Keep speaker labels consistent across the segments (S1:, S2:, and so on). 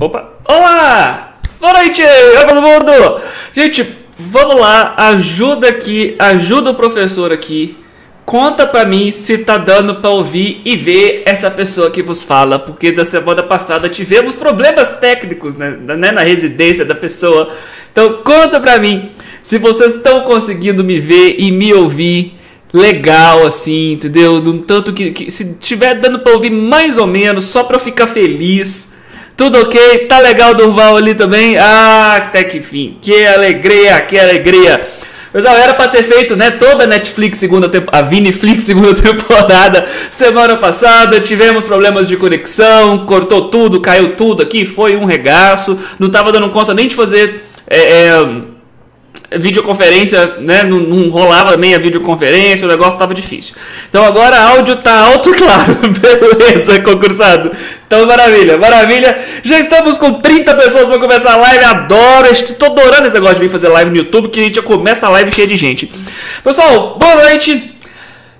S1: Opa! Olá! Boa noite! Oi, todo mundo! Gente, vamos lá, ajuda aqui, ajuda o professor aqui. Conta pra mim se tá dando pra ouvir e ver essa pessoa que vos fala, porque da semana passada tivemos problemas técnicos né, né, na residência da pessoa. Então conta pra mim se vocês estão conseguindo me ver e me ouvir legal, assim, entendeu? Um tanto que, que se tiver dando pra ouvir mais ou menos, só pra eu ficar feliz. Tudo ok? Tá legal Durval ali também? Ah, até que fim. Que alegria, que alegria. Pessoal, era para ter feito, né, toda a Netflix segunda temporada, a Viniflix segunda temporada semana passada, tivemos problemas de conexão, cortou tudo, caiu tudo aqui, foi um regaço, não tava dando conta nem de fazer é, é, videoconferência, né? Não, não, rolava nem a videoconferência, o negócio estava difícil. Então agora áudio tá alto e claro. Beleza, concursado. Então maravilha, maravilha. Já estamos com 30 pessoas para começar a live. Adoro, estou adorando esse negócio de vir fazer live no YouTube, que a gente já começa a live cheia de gente. Pessoal, boa noite.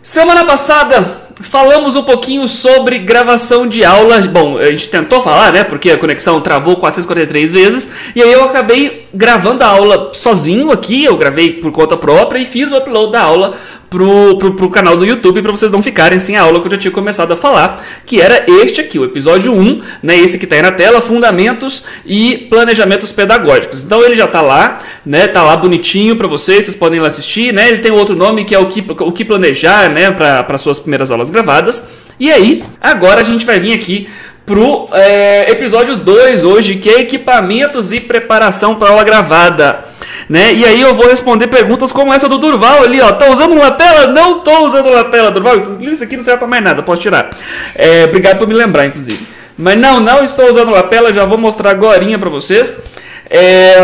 S1: Semana passada falamos um pouquinho sobre gravação de aulas. Bom, a gente tentou falar, né? Porque a conexão travou 443 vezes. E aí eu acabei gravando a aula sozinho aqui. Eu gravei por conta própria e fiz o upload da aula pro, pro, pro canal do YouTube para vocês não ficarem sem a aula que eu já tinha começado a falar, que era este aqui, o episódio 1, né? Esse que está aí na tela, Fundamentos e Planejamentos Pedagógicos. Então ele já está lá, né? Tá lá bonitinho para vocês, vocês podem lá assistir, né? Ele tem outro nome que é o que, o que planejar, né? Para suas primeiras aulas gravadas. E aí, agora a gente vai vir aqui pro é, episódio 2 hoje, que é equipamentos e preparação para aula gravada. Né? E aí eu vou responder perguntas como essa do Durval ali, ó. Tá usando lapela? Não tô usando lapela, Durval. Isso aqui não serve para mais nada, posso tirar. É, obrigado por me lembrar, inclusive. Mas não, não estou usando lapela, já vou mostrar agora para vocês. É,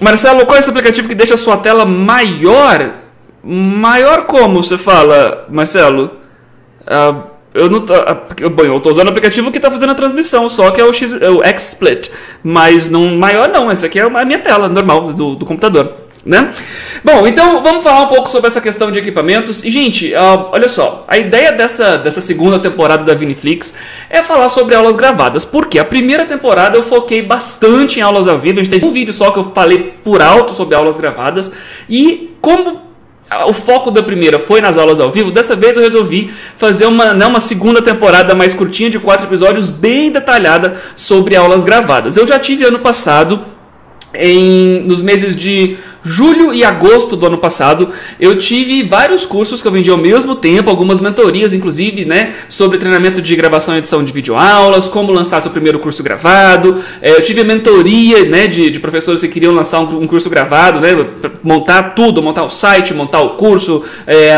S1: Marcelo, qual é esse aplicativo que deixa a sua tela maior? Maior como você fala, Marcelo? Uh, eu não tô, bom, eu tô usando o aplicativo que está fazendo a transmissão, só que é o, X, é XSplit. Mas não maior não, essa aqui é a minha tela normal do, do computador. Né? Bom, então vamos falar um pouco sobre essa questão de equipamentos. E, gente, uh, olha só, a ideia dessa, dessa segunda temporada da Viniflix é falar sobre aulas gravadas. Porque a primeira temporada eu foquei bastante em aulas ao vivo. A gente teve um vídeo só que eu falei por alto sobre aulas gravadas. E como o foco da primeira foi nas aulas ao vivo, dessa vez eu resolvi fazer uma, né, uma segunda temporada mais curtinha, de quatro episódios, bem detalhada sobre aulas gravadas. Eu já tive ano passado, em, nos meses de julho e agosto do ano passado, eu tive vários cursos que eu vendi ao mesmo tempo, algumas mentorias, inclusive, né, sobre treinamento de gravação e edição de videoaulas, como lançar seu primeiro curso gravado. É, eu tive mentoria, né, de, de professores que queriam lançar um, um curso gravado, né, montar tudo, montar o site, montar o curso, é,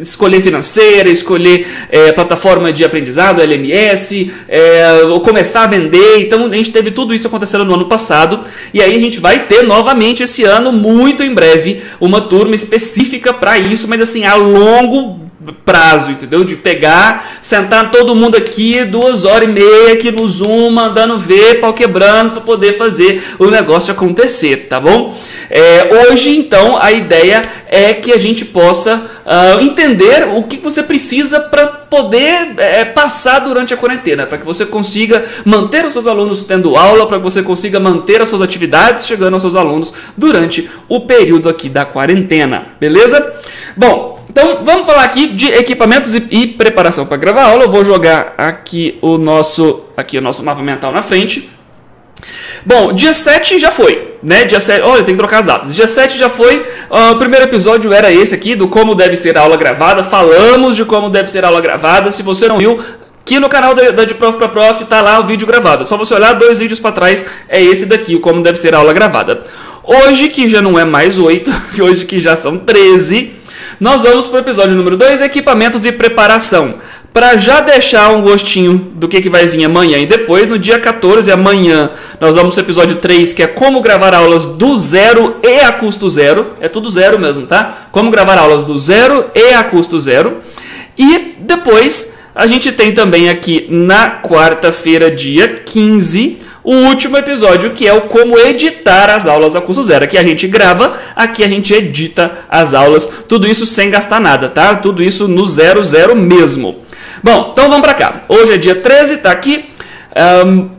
S1: escolher financeira, escolher é, plataforma de aprendizado, LMS, é, começar a vender. Então, a gente teve tudo isso acontecendo no ano passado e aí a gente vai ter novamente esse ano muito em breve uma turma específica para isso, mas assim, a longo prazo, entendeu? De pegar, sentar todo mundo aqui duas horas e meia aqui no Zoom, mandando ver, pau quebrando, para poder fazer o negócio acontecer, tá bom? É, hoje, então, a ideia é que a gente possa uh, entender o que você precisa para poder é, passar durante a quarentena, para que você consiga manter os seus alunos tendo aula, para que você consiga manter as suas atividades chegando aos seus alunos durante o período aqui da quarentena, beleza? Bom, então, vamos falar aqui de equipamentos e, e preparação para gravar aula. Eu vou jogar aqui o nosso, aqui o nosso mapa mental na frente. Bom, dia 7 já foi, né? Dia 7, olha, tem que trocar as datas. Dia 7 já foi, uh, o primeiro episódio era esse aqui, do como deve ser a aula gravada. Falamos de como deve ser a aula gravada. Se você não viu, Aqui no canal da, da de Prof para Prof tá lá o vídeo gravado. Só você olhar dois vídeos para trás, é esse daqui, o como deve ser a aula gravada. Hoje que já não é mais 8, hoje que já são 13, nós vamos para o episódio número 2, equipamentos e preparação. Para já deixar um gostinho do que, que vai vir amanhã e depois, no dia 14, amanhã, nós vamos para o episódio 3, que é como gravar aulas do zero e a custo zero. É tudo zero mesmo, tá? Como gravar aulas do zero e a custo zero. E depois, a gente tem também aqui na quarta-feira, dia 15, o último episódio, que é o como editar as aulas a custo zero. Aqui a gente grava, aqui a gente edita as aulas, tudo isso sem gastar nada, tá? Tudo isso no zero zero mesmo. Bom, então vamos para cá. Hoje é dia 13, tá aqui. Um,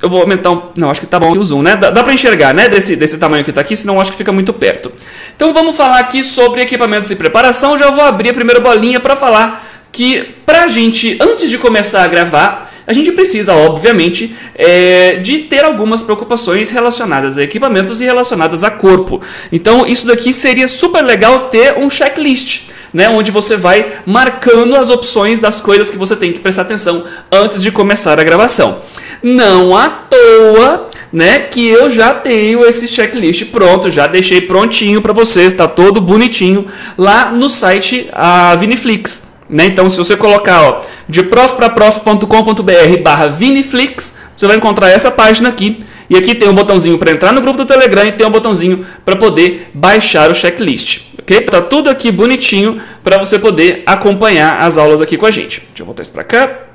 S1: eu vou aumentar um. Não, acho que tá bom aqui o zoom, né? Dá, dá para enxergar, né? Desse, desse tamanho que tá aqui, senão acho que fica muito perto. Então vamos falar aqui sobre equipamentos de preparação. Já vou abrir a primeira bolinha para falar que pra gente, antes de começar a gravar, a gente precisa, obviamente, é, de ter algumas preocupações relacionadas a equipamentos e relacionadas a corpo. Então, isso daqui seria super legal ter um checklist. Né, onde você vai marcando as opções das coisas que você tem que prestar atenção antes de começar a gravação. Não à toa, né, que eu já tenho esse checklist pronto, já deixei prontinho para vocês, está todo bonitinho lá no site a Viniflix. Né? Então, se você colocar ó, de prof.prof.com.br barra Viniflix, você vai encontrar essa página aqui. E aqui tem um botãozinho para entrar no grupo do Telegram e tem um botãozinho para poder baixar o checklist. Ok? Tá tudo aqui bonitinho para você poder acompanhar as aulas aqui com a gente. Deixa eu voltar isso para cá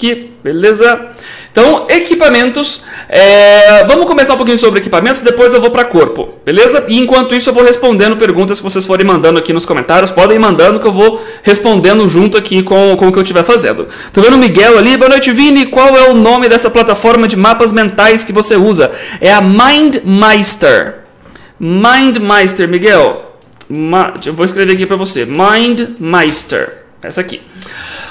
S1: aqui, beleza? Então, equipamentos. É... Vamos começar um pouquinho sobre equipamentos, depois eu vou para corpo, beleza? E enquanto isso, eu vou respondendo perguntas que vocês forem mandando aqui nos comentários. Podem ir mandando que eu vou respondendo junto aqui com, com o que eu estiver fazendo. Tô vendo o Miguel ali. Boa noite, Vini. Qual é o nome dessa plataforma de mapas mentais que você usa? É a MindMeister. MindMeister, Miguel. Ma... Eu vou escrever aqui para você. MindMeister. Essa aqui.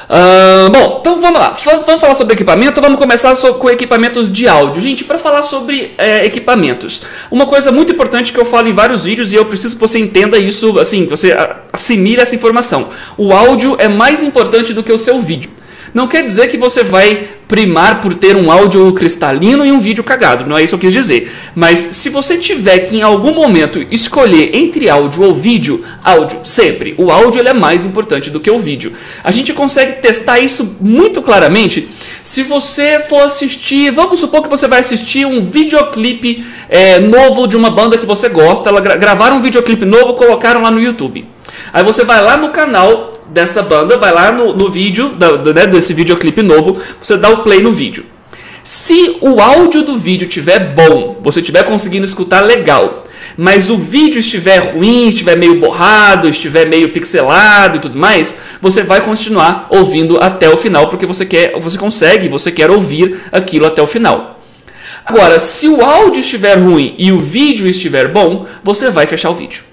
S1: Uh, bom, então vamos lá. vamos falar sobre equipamento. Vamos começar com equipamentos de áudio. Gente, para falar sobre é, equipamentos, uma coisa muito importante que eu falo em vários vídeos e eu preciso que você entenda isso, assim, você assimile essa informação. O áudio é mais importante do que o seu vídeo. Não quer dizer que você vai primar por ter um áudio cristalino e um vídeo cagado, não é isso que eu quis dizer. Mas se você tiver que em algum momento escolher entre áudio ou vídeo, áudio sempre. O áudio ele é mais importante do que o vídeo. A gente consegue testar isso muito claramente se você for assistir, vamos supor que você vai assistir um videoclipe é, novo de uma banda que você gosta, ela gra gravaram um videoclipe novo, colocaram lá no YouTube. Aí você vai lá no canal dessa banda, vai lá no, no vídeo, né, desse videoclipe novo, você dá o play no vídeo. Se o áudio do vídeo estiver bom, você estiver conseguindo escutar legal, mas o vídeo estiver ruim, estiver meio borrado, estiver meio pixelado e tudo mais, você vai continuar ouvindo até o final porque você quer, você consegue, você quer ouvir aquilo até o final. Agora, se o áudio estiver ruim e o vídeo estiver bom, você vai fechar o vídeo.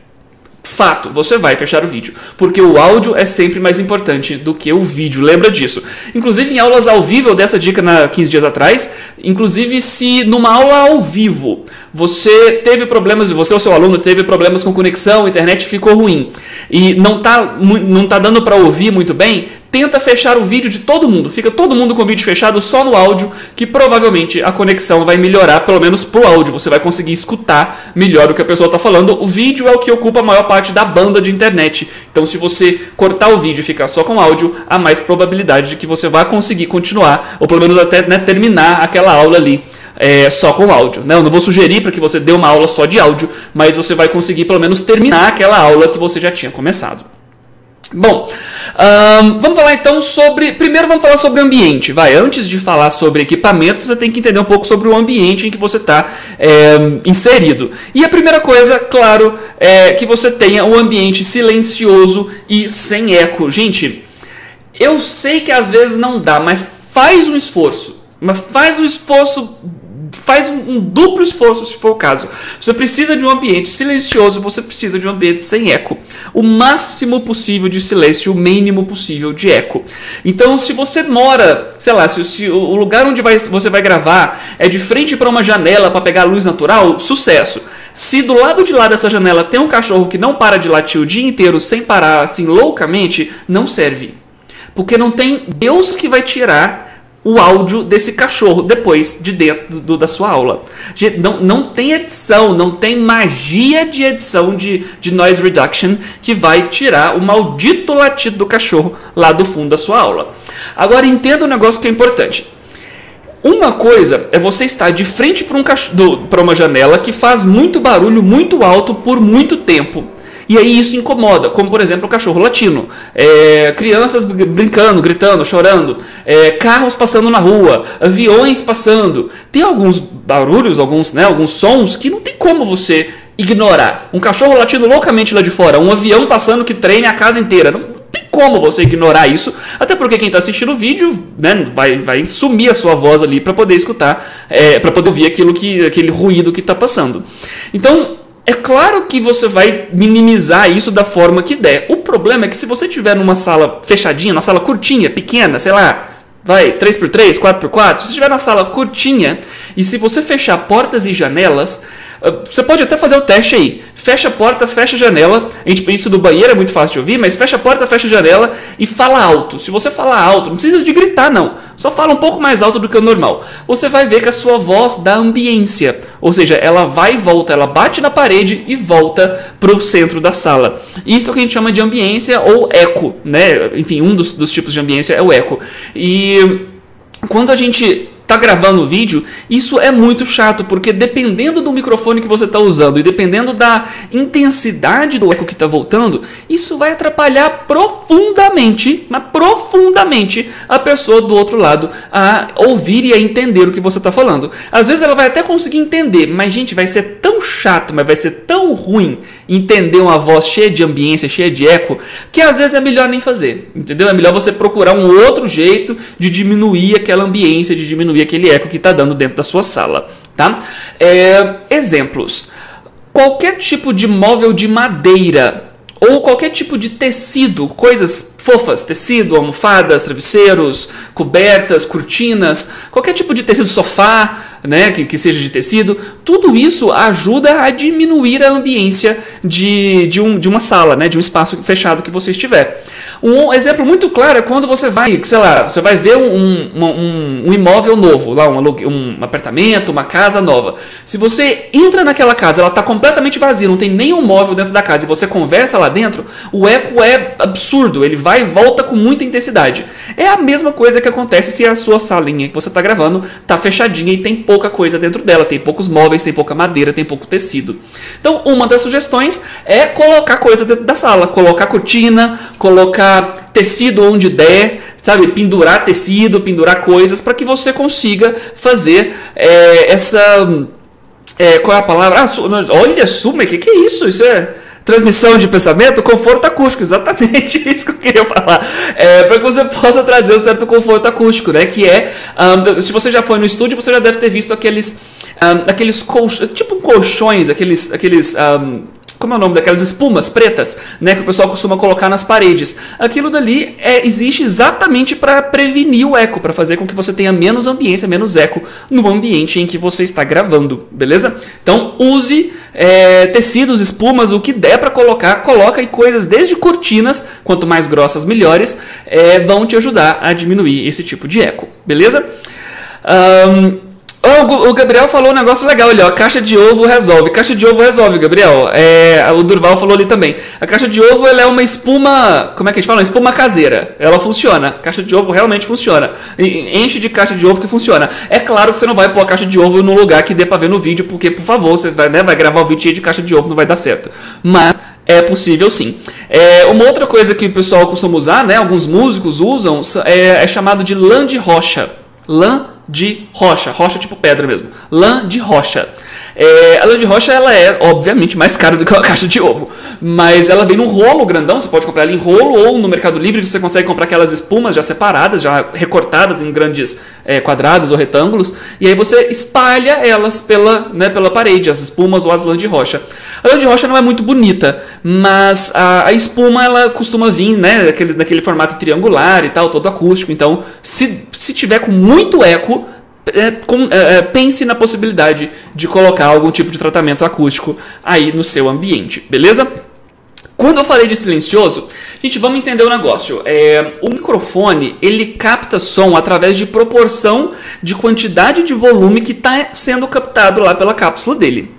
S1: Fato, você vai fechar o vídeo, porque o áudio é sempre mais importante do que o vídeo, lembra disso. Inclusive em aulas ao vivo, eu dei essa dica na 15 dias atrás, inclusive se numa aula ao vivo você teve problemas, você ou seu aluno teve problemas com conexão, a internet ficou ruim e não tá, não tá dando para ouvir muito bem, tenta fechar o vídeo de todo mundo. Fica todo mundo com o vídeo fechado só no áudio, que provavelmente a conexão vai melhorar, pelo menos pro áudio. Você vai conseguir escutar melhor o que a pessoa está falando. O vídeo é o que ocupa a maior parte da banda de internet. Então, se você cortar o vídeo e ficar só com áudio, há mais probabilidade de que você vá conseguir continuar, ou pelo menos até né, terminar aquela aula ali. É, só com áudio. Né? Eu não vou sugerir para que você dê uma aula só de áudio, mas você vai conseguir pelo menos terminar aquela aula que você já tinha começado. Bom, vamos falar então sobre. Primeiro vamos falar sobre ambiente. Vai, antes de falar sobre equipamentos, você tem que entender um pouco sobre o ambiente em que você está é, inserido. E a primeira coisa, claro, é que você tenha um ambiente silencioso e sem eco. Gente, eu sei que às vezes não dá, mas faz um esforço. Mas faz um esforço faz um, um, duplo esforço se for o caso. Você precisa de um ambiente silencioso, você precisa de um ambiente sem eco. O máximo possível de silêncio, o mínimo possível de eco. Então, se você mora, sei lá, se, se o lugar onde vai, você vai gravar é de frente para uma janela para pegar luz natural, sucesso. Se do lado de lá dessa janela tem um cachorro que não para de latir o dia inteiro sem parar assim loucamente, não serve. Porque não tem Deus que vai tirar o áudio desse cachorro depois de dentro do, da sua aula. Não, não tem edição, não tem magia de edição de, de noise reduction que vai tirar o maldito latido do cachorro lá do fundo da sua aula. Agora entenda um negócio que é importante. Uma coisa é você estar de frente para um uma janela que faz muito barulho, muito alto por muito tempo. E aí isso incomoda, como por exemplo o cachorro latino, é, crianças brincando, gritando, chorando, é, carros passando na rua, aviões passando. Tem alguns barulhos, alguns, né, alguns sons que não tem como você ignorar. Um cachorro latindo loucamente lá de fora, um avião passando que treine a casa inteira. Não, tem como você ignorar isso, até porque quem está assistindo o vídeo né, vai, vai sumir a sua voz ali para poder escutar, é, para poder ouvir aquilo que, aquele ruído que está passando. Então, é claro que você vai minimizar isso da forma que der. O problema é que se você tiver numa sala fechadinha, uma sala curtinha, pequena, sei lá, vai 3x3, 4x4, se você estiver na sala curtinha e se você fechar portas e janelas, você pode até fazer o teste aí. Fecha a porta, fecha a janela. A gente isso do banheiro é muito fácil de ouvir, mas fecha a porta, fecha a janela e fala alto. Se você falar alto, não precisa de gritar não. Só fala um pouco mais alto do que o normal. Você vai ver que a sua voz dá ambiência, ou seja, ela vai e volta, ela bate na parede e volta para o centro da sala. Isso é o que a gente chama de ambiência ou eco, né? Enfim, um dos, dos tipos de ambiência é o eco. E quando a gente tá gravando o vídeo, isso é muito chato, porque dependendo do microfone que você está usando e dependendo da intensidade do eco que está voltando, isso vai atrapalhar profundamente, mas profundamente, a pessoa do outro lado a ouvir e a entender o que você está falando. Às vezes ela vai até conseguir entender, mas gente, vai ser tão chato, mas vai ser tão ruim entender uma voz cheia de ambiência, cheia de eco, que às vezes é melhor nem fazer, entendeu? É melhor você procurar um outro jeito de diminuir aquela ambiência, de diminuir aquele eco que está dando dentro da sua sala, tá? É, exemplos. Qualquer tipo de móvel de madeira ou qualquer tipo de tecido, coisas fofas, tecido, almofadas, travesseiros, cobertas, cortinas, qualquer tipo de tecido, sofá, né, que, que seja de tecido, tudo isso ajuda a diminuir a ambiência de, de, um, de uma sala, né, de um espaço fechado que você estiver. Um exemplo muito claro é quando você vai, sei lá, você vai ver um, um, um imóvel novo, lá um, um apartamento, uma casa nova. Se você entra naquela casa, ela está completamente vazia, não tem nenhum móvel dentro da casa e você conversa lá dentro, o eco é absurdo, ele vai e volta com muita intensidade. É a mesma coisa que acontece se a sua salinha que você está gravando está fechadinha e tem pouca coisa dentro dela, tem poucos móveis, tem pouca madeira, tem pouco tecido. Então, uma das sugestões é colocar coisa dentro da sala, colocar cortina, colocar tecido onde der, sabe, pendurar tecido, pendurar coisas para que você consiga fazer é, essa é, qual é a palavra? Ah, olha, Suma, o que, que é isso? Isso é transmissão de pensamento, conforto acústico, exatamente isso que eu queria falar. É, para que você possa trazer um certo conforto acústico, né? Que é, um, se você já foi no estúdio, você já deve ter visto aqueles, um, aqueles tipo colchões, aqueles, aqueles um, como é o nome daquelas espumas pretas, né, que o pessoal costuma colocar nas paredes. Aquilo dali é, existe exatamente para prevenir o eco, para fazer com que você tenha menos ambiência, menos eco no ambiente em que você está gravando, beleza? Então use é, tecidos, espumas, o que der para colocar, coloca aí coisas desde cortinas, quanto mais grossas melhores, é, vão te ajudar a diminuir esse tipo de eco, beleza? Um, O Gabriel falou um negócio legal ali, ó. Caixa de ovo resolve. Caixa de ovo resolve, Gabriel. É, o Durval falou ali também. A caixa de ovo ela é uma espuma. Como é que a gente fala? Uma espuma caseira. Ela funciona. Caixa de ovo realmente funciona. Enche de caixa de ovo que funciona. É claro que você não vai pôr a caixa de ovo num lugar que dê pra ver no vídeo, porque, por favor, você vai, né, vai gravar o vídeo de caixa de ovo, não vai dar certo. Mas é possível sim. É, uma outra coisa que o pessoal costuma usar, né? Alguns músicos usam, é, é chamado de lã de rocha. Lã de rocha, rocha tipo pedra mesmo, lã de rocha. É, a lã de rocha ela é obviamente mais cara do que uma caixa de ovo, mas ela vem num rolo grandão, você pode comprar ela em rolo ou no Mercado Livre você consegue comprar aquelas espumas já separadas, já recortadas em grandes é, quadrados ou retângulos, e aí você espalha elas pela, né, pela parede, as espumas ou as lã de rocha. A lã de rocha não é muito bonita, mas a, a espuma ela costuma vir né, naquele, naquele formato triangular e tal, todo acústico, então se, se tiver com muito eco é, com, é, é, pense na possibilidade de colocar algum tipo de tratamento acústico aí no seu ambiente, beleza? Quando eu falei de silencioso, gente, vamos entender o negócio. É, o microfone ele capta som através de proporção de quantidade de volume que está sendo captado lá pela cápsula dele.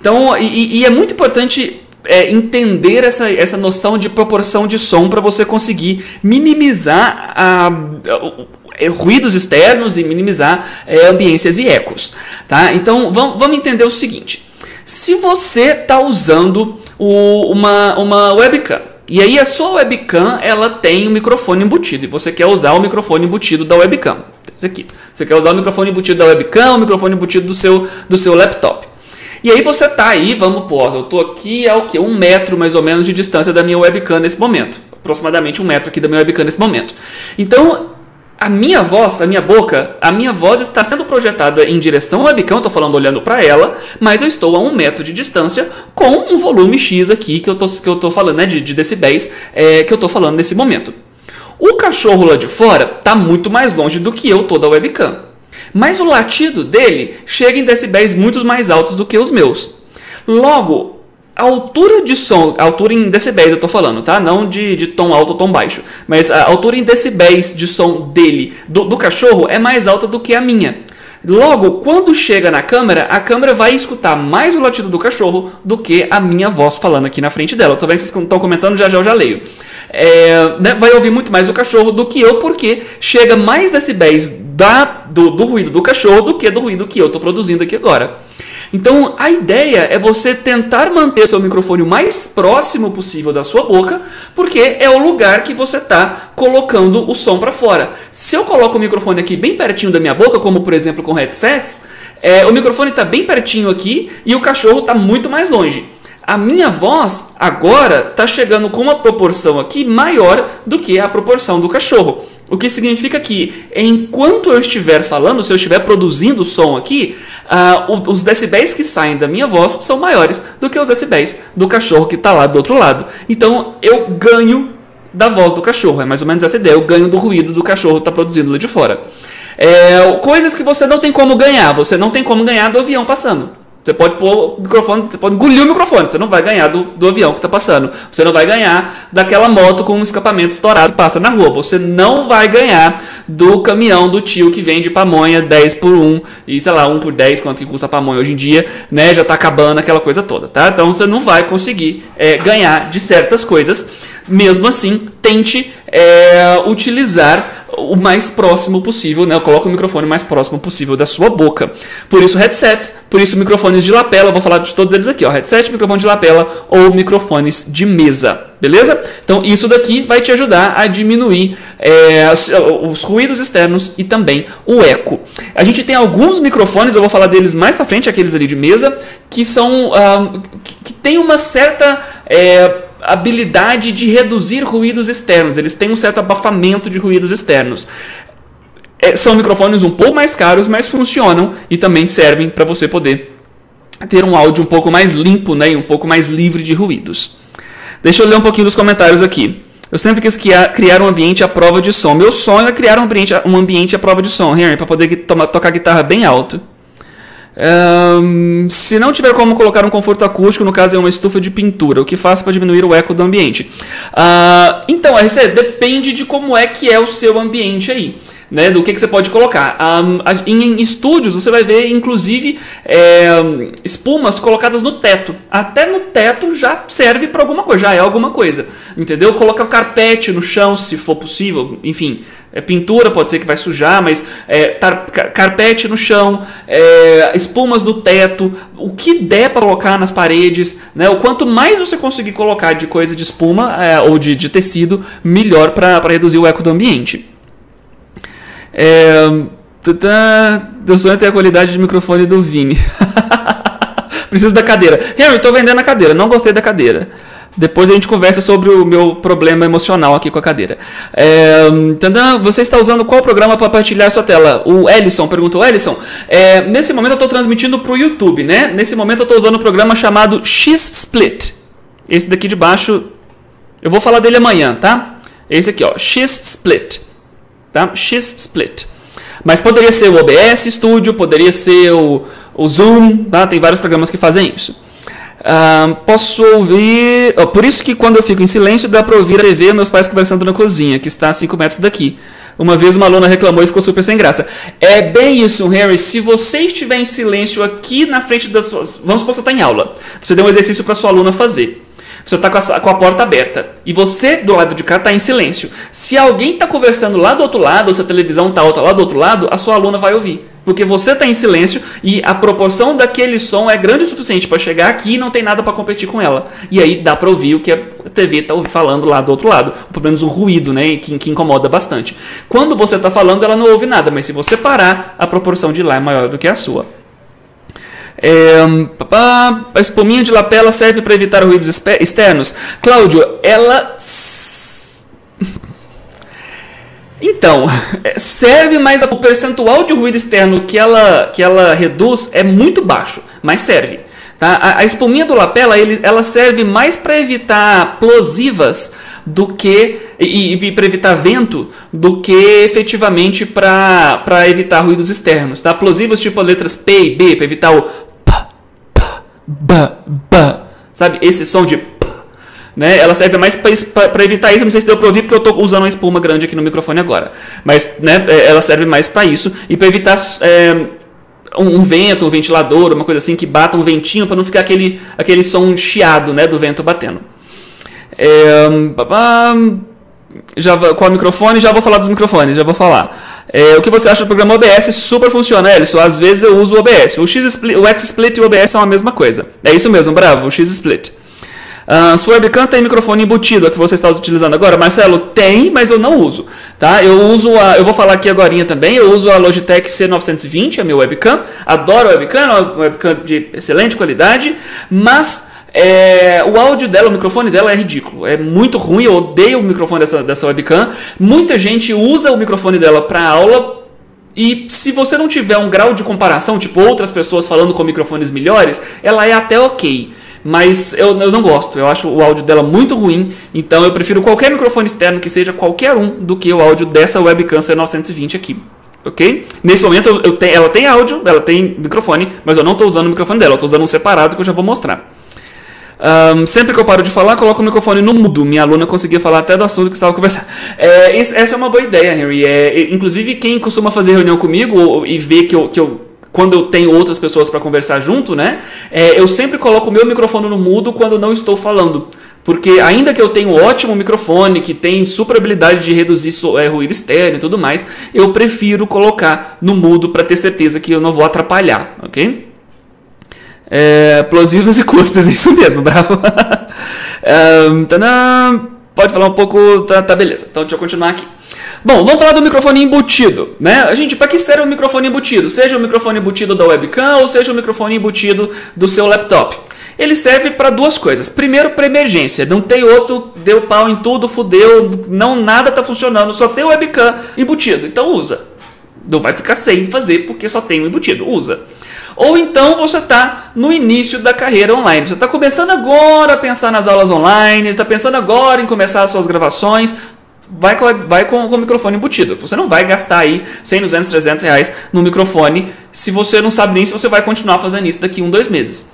S1: Então, e, e é muito importante é, entender essa, essa noção de proporção de som para você conseguir minimizar a, é, ruídos externos e minimizar é, ambiências e ecos. Tá? Então vamos, entender o seguinte: se você está usando o, uma, uma webcam e aí a sua webcam ela tem um microfone embutido e você quer usar o microfone embutido da webcam. Esse aqui. Você quer usar o microfone embutido da webcam, o microfone embutido do seu, do seu laptop. E aí você tá aí, vamos pôr, eu tô aqui é o que? Um metro mais ou menos de distância da minha webcam nesse momento aproximadamente um metro aqui da minha webcam nesse momento. Então, a minha voz, a minha boca, a minha voz está sendo projetada em direção ao webcam, estou falando olhando para ela, mas eu estou a um metro de distância com um volume X aqui que eu estou que eu falando, né, de, de decibéis, é, que eu estou falando nesse momento. O cachorro lá de fora está muito mais longe do que eu toda a webcam. Mas o latido dele chega em decibéis muito mais altos do que os meus. Logo, a altura de som, a altura em decibéis eu tô falando, tá? Não de, de tom alto ou tom baixo. Mas a altura em decibéis de som dele, do, do cachorro, é mais alta do que a minha. Logo, quando chega na câmera, a câmera vai escutar mais o latido do cachorro do que a minha voz falando aqui na frente dela. Tô vendo que vocês estão comentando, já já eu já leio. É, né, vai ouvir muito mais o cachorro do que eu, porque chega mais decibéis da, do, do ruído do cachorro do que do ruído que eu estou produzindo aqui agora. Então a ideia é você tentar manter seu microfone o mais próximo possível da sua boca, porque é o lugar que você está colocando o som para fora. Se eu coloco o microfone aqui bem pertinho da minha boca, como por exemplo com headsets, é, o microfone está bem pertinho aqui e o cachorro está muito mais longe. A minha voz agora está chegando com uma proporção aqui maior do que a proporção do cachorro. O que significa que, enquanto eu estiver falando, se eu estiver produzindo som aqui, uh, os decibéis que saem da minha voz são maiores do que os decibéis do cachorro que está lá do outro lado. Então eu ganho da voz do cachorro, é mais ou menos essa ideia. Eu ganho do ruído do cachorro está produzindo lá de fora. É, coisas que você não tem como ganhar, você não tem como ganhar do avião passando. Você pode pôr o microfone, você pode engolir o microfone, você não vai ganhar do, do avião que está passando. Você não vai ganhar daquela moto com um escapamento estourado que passa na rua. Você não vai ganhar do caminhão do tio que vende pamonha 10 por 1 e sei lá, 1 por 10, quanto que custa pamonha hoje em dia, né? Já está acabando aquela coisa toda, tá? Então você não vai conseguir é, ganhar de certas coisas. Mesmo assim, tente é, utilizar o mais próximo possível, né? O microfone mais próximo possível da sua boca. Por isso headsets, por isso microfones de lapela, vou falar de todos eles aqui, ó, headset, microfone de lapela ou microfones de mesa, beleza? Então isso daqui vai te ajudar a diminuir é, os ruídos externos e também o eco. A gente tem alguns microfones, eu vou falar deles mais para frente, aqueles ali de mesa, que são uh, que tem uma certa é, habilidade de reduzir ruídos externos, eles têm um certo abafamento de ruídos externos. É, são microfones um pouco mais caros, mas funcionam e também servem para você poder ter um áudio um pouco mais limpo né, e um pouco mais livre de ruídos. Deixa eu ler um pouquinho dos comentários aqui. Eu sempre quis criar um ambiente à prova de som. Meu sonho é criar um ambiente, um ambiente à prova de som, Henry, para poder tocar guitarra bem alto. Um, se não tiver como colocar um conforto acústico, no caso é uma estufa de pintura, o que faço para diminuir o eco do ambiente? Uh, então, RC, depende de como é que é o seu ambiente aí né, do que, que você pode colocar. Um, em, estúdios você vai ver, inclusive, é, espumas colocadas no teto. Até no teto já serve para alguma coisa, já é alguma coisa. Entendeu? Colocar o carpete no chão, se for possível. Enfim, é, pintura pode ser que vai sujar, mas é, tar, carpete no chão, é, espumas no teto, o que der para colocar nas paredes. Né, o quanto mais você conseguir colocar de coisa de espuma é, ou de, de tecido, melhor para reduzir o eco do ambiente. É, eu sonho ter a qualidade de microfone do Vini. Preciso da cadeira. Henry, estou vendendo a cadeira. Não gostei da cadeira. Depois a gente conversa sobre o meu problema emocional aqui com a cadeira. É, você está usando qual programa para partilhar sua tela? O Ellison perguntou. Ellison, é, nesse momento eu estou transmitindo para o YouTube, né? Nesse momento eu estou usando um programa chamado X-Split. Esse daqui de baixo, eu vou falar dele amanhã, tá? Esse aqui, ó, X-Split tá? X-Split. Mas poderia ser o OBS Studio, poderia ser o, o Zoom, tá? Tem vários programas que fazem isso. Posso ouvir. Oh, por isso que quando eu fico em silêncio, dá para ouvir a TV meus pais conversando na cozinha, que está a 5 metros daqui. Uma vez uma aluna reclamou e ficou super sem graça. É bem isso, Harry. Se você estiver em silêncio aqui na frente da sua. Vamos supor que você está em aula. Você deu um exercício para sua aluna fazer. Você está com, com, a porta aberta e você do lado de cá está em silêncio. Se alguém está conversando lá do outro lado, ou se a televisão está lá do outro lado, a sua aluna vai ouvir. Porque você está em silêncio e a proporção daquele som é grande o suficiente para chegar aqui e não tem nada para competir com ela. E aí dá para ouvir o que a TV está falando lá do outro lado. Pelo menos um ruído, né? Que, que incomoda bastante. Quando você está falando, ela não ouve nada, mas se você parar, a proporção de lá é maior do que a sua. É, a espuminha de lapela serve para evitar ruídos externos. Cláudio, ela Então, serve, mas o percentual de ruído externo que ela, que ela reduz é muito baixo, mas serve. Tá? A, a espuminha do lapela ele, ela serve mais para evitar plosivas do que e, e para evitar vento do que efetivamente para evitar ruídos externos. Tá? Plosivas tipo letras P e B para evitar o p, p, b, b, sabe? Esse som de p, né? Ela serve mais para evitar isso. Não sei se deu para ouvir porque eu estou usando uma espuma grande aqui no microfone agora. Mas né, é, ela serve mais para isso e para evitar é, um, vento, um ventilador, uma coisa assim que bata um ventinho para não ficar aquele, aquele som chiado né, do vento batendo. É, já com o microfone, já vou falar dos microfones, já vou falar. É, o que você acha do programa OBS? Super funciona, Elison. Às vezes eu uso o OBS. O X-Split, o X-Split e o OBS são a mesma coisa. É isso mesmo, bravo, o X-Split. Uh, sua webcam tem microfone embutido, a que você está utilizando agora? Marcelo, tem, mas eu não uso. Tá? Eu uso a, eu vou falar aqui agora também, eu uso a Logitech C920, a minha webcam. Adoro a webcam, é uma webcam de excelente qualidade, mas é, o áudio dela, o microfone dela é ridículo. É muito ruim, eu odeio o microfone dessa, dessa webcam. Muita gente usa o microfone dela para aula, e se você não tiver um grau de comparação, tipo outras pessoas falando com microfones melhores, ela é até ok mas eu, eu não gosto. Eu acho o áudio dela muito ruim, então eu prefiro qualquer microfone externo que seja qualquer um do que o áudio dessa webcam C920 aqui. Ok? Nesse momento eu, eu tenho, ela tem áudio, ela tem microfone, mas eu não estou usando o microfone dela, eu estou usando um separado que eu já vou mostrar. Um, sempre que eu paro de falar, coloco o microfone no mudo. Minha aluna conseguia falar até do assunto que estava conversando. É, essa é uma boa ideia, Henry. É, inclusive, quem costuma fazer reunião comigo e vê que eu, que eu quando eu tenho outras pessoas para conversar junto, né? É, eu sempre coloco o meu microfone no mudo quando não estou falando. Porque ainda que eu tenha um ótimo microfone, que tem super habilidade de reduzir é, ruído externo e tudo mais, eu prefiro colocar no mudo para ter certeza que eu não vou atrapalhar, ok? É, plosivos e cuspes, isso mesmo, bravo. um, pode falar um pouco, tá, tá beleza. Então deixa eu continuar aqui. Bom, vamos falar do microfone embutido, né? Gente, para que serve o microfone embutido? Seja o microfone embutido da webcam ou seja o microfone embutido do seu laptop. Ele serve para duas coisas. Primeiro, para emergência. Não tem outro, deu pau em tudo, fudeu, não nada tá funcionando, só tem o webcam embutido. Então usa. Não vai ficar sem fazer porque só tem o embutido. Usa. Ou então você está no início da carreira online. Você está começando agora a pensar nas aulas online, está pensando agora em começar as suas gravações vai, com, vai com, com o microfone embutido. Você não vai gastar aí 100, 200, 300 reais no microfone se você não sabe nem se você vai continuar fazendo isso daqui um, dois meses.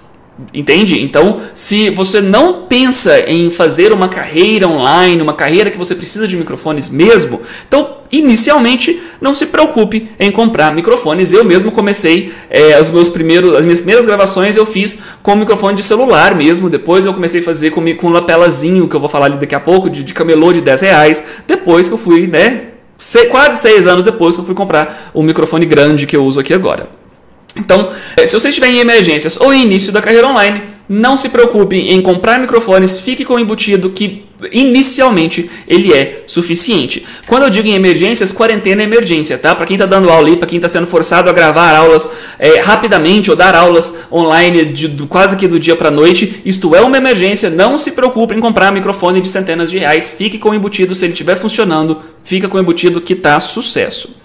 S1: Entende? Então, se você não pensa em fazer uma carreira online, uma carreira que você precisa de microfones mesmo, então inicialmente não se preocupe em comprar microfones. Eu mesmo comecei é, os meus primeiros, as minhas primeiras gravações eu fiz com microfone de celular mesmo. Depois eu comecei a fazer com, com um lapelazinho que eu vou falar ali daqui a pouco de, de camelô de 10 reais. Depois que eu fui, né? quase seis anos depois que eu fui comprar o microfone grande que eu uso aqui agora. Então, eh, se você estiver em emergências ou início da carreira online, não se preocupe em comprar microfones, fique com o embutido que inicialmente ele é suficiente. Quando eu digo em emergências, quarentena é emergência, tá? Para quem está dando aula aí, para quem está sendo forçado a gravar aulas é, rapidamente ou dar aulas online de, do, quase que do dia para noite, isto é uma emergência. Não se preocupe em comprar microfone de centenas de reais, fique com o embutido se ele estiver funcionando, fica com o embutido que está sucesso.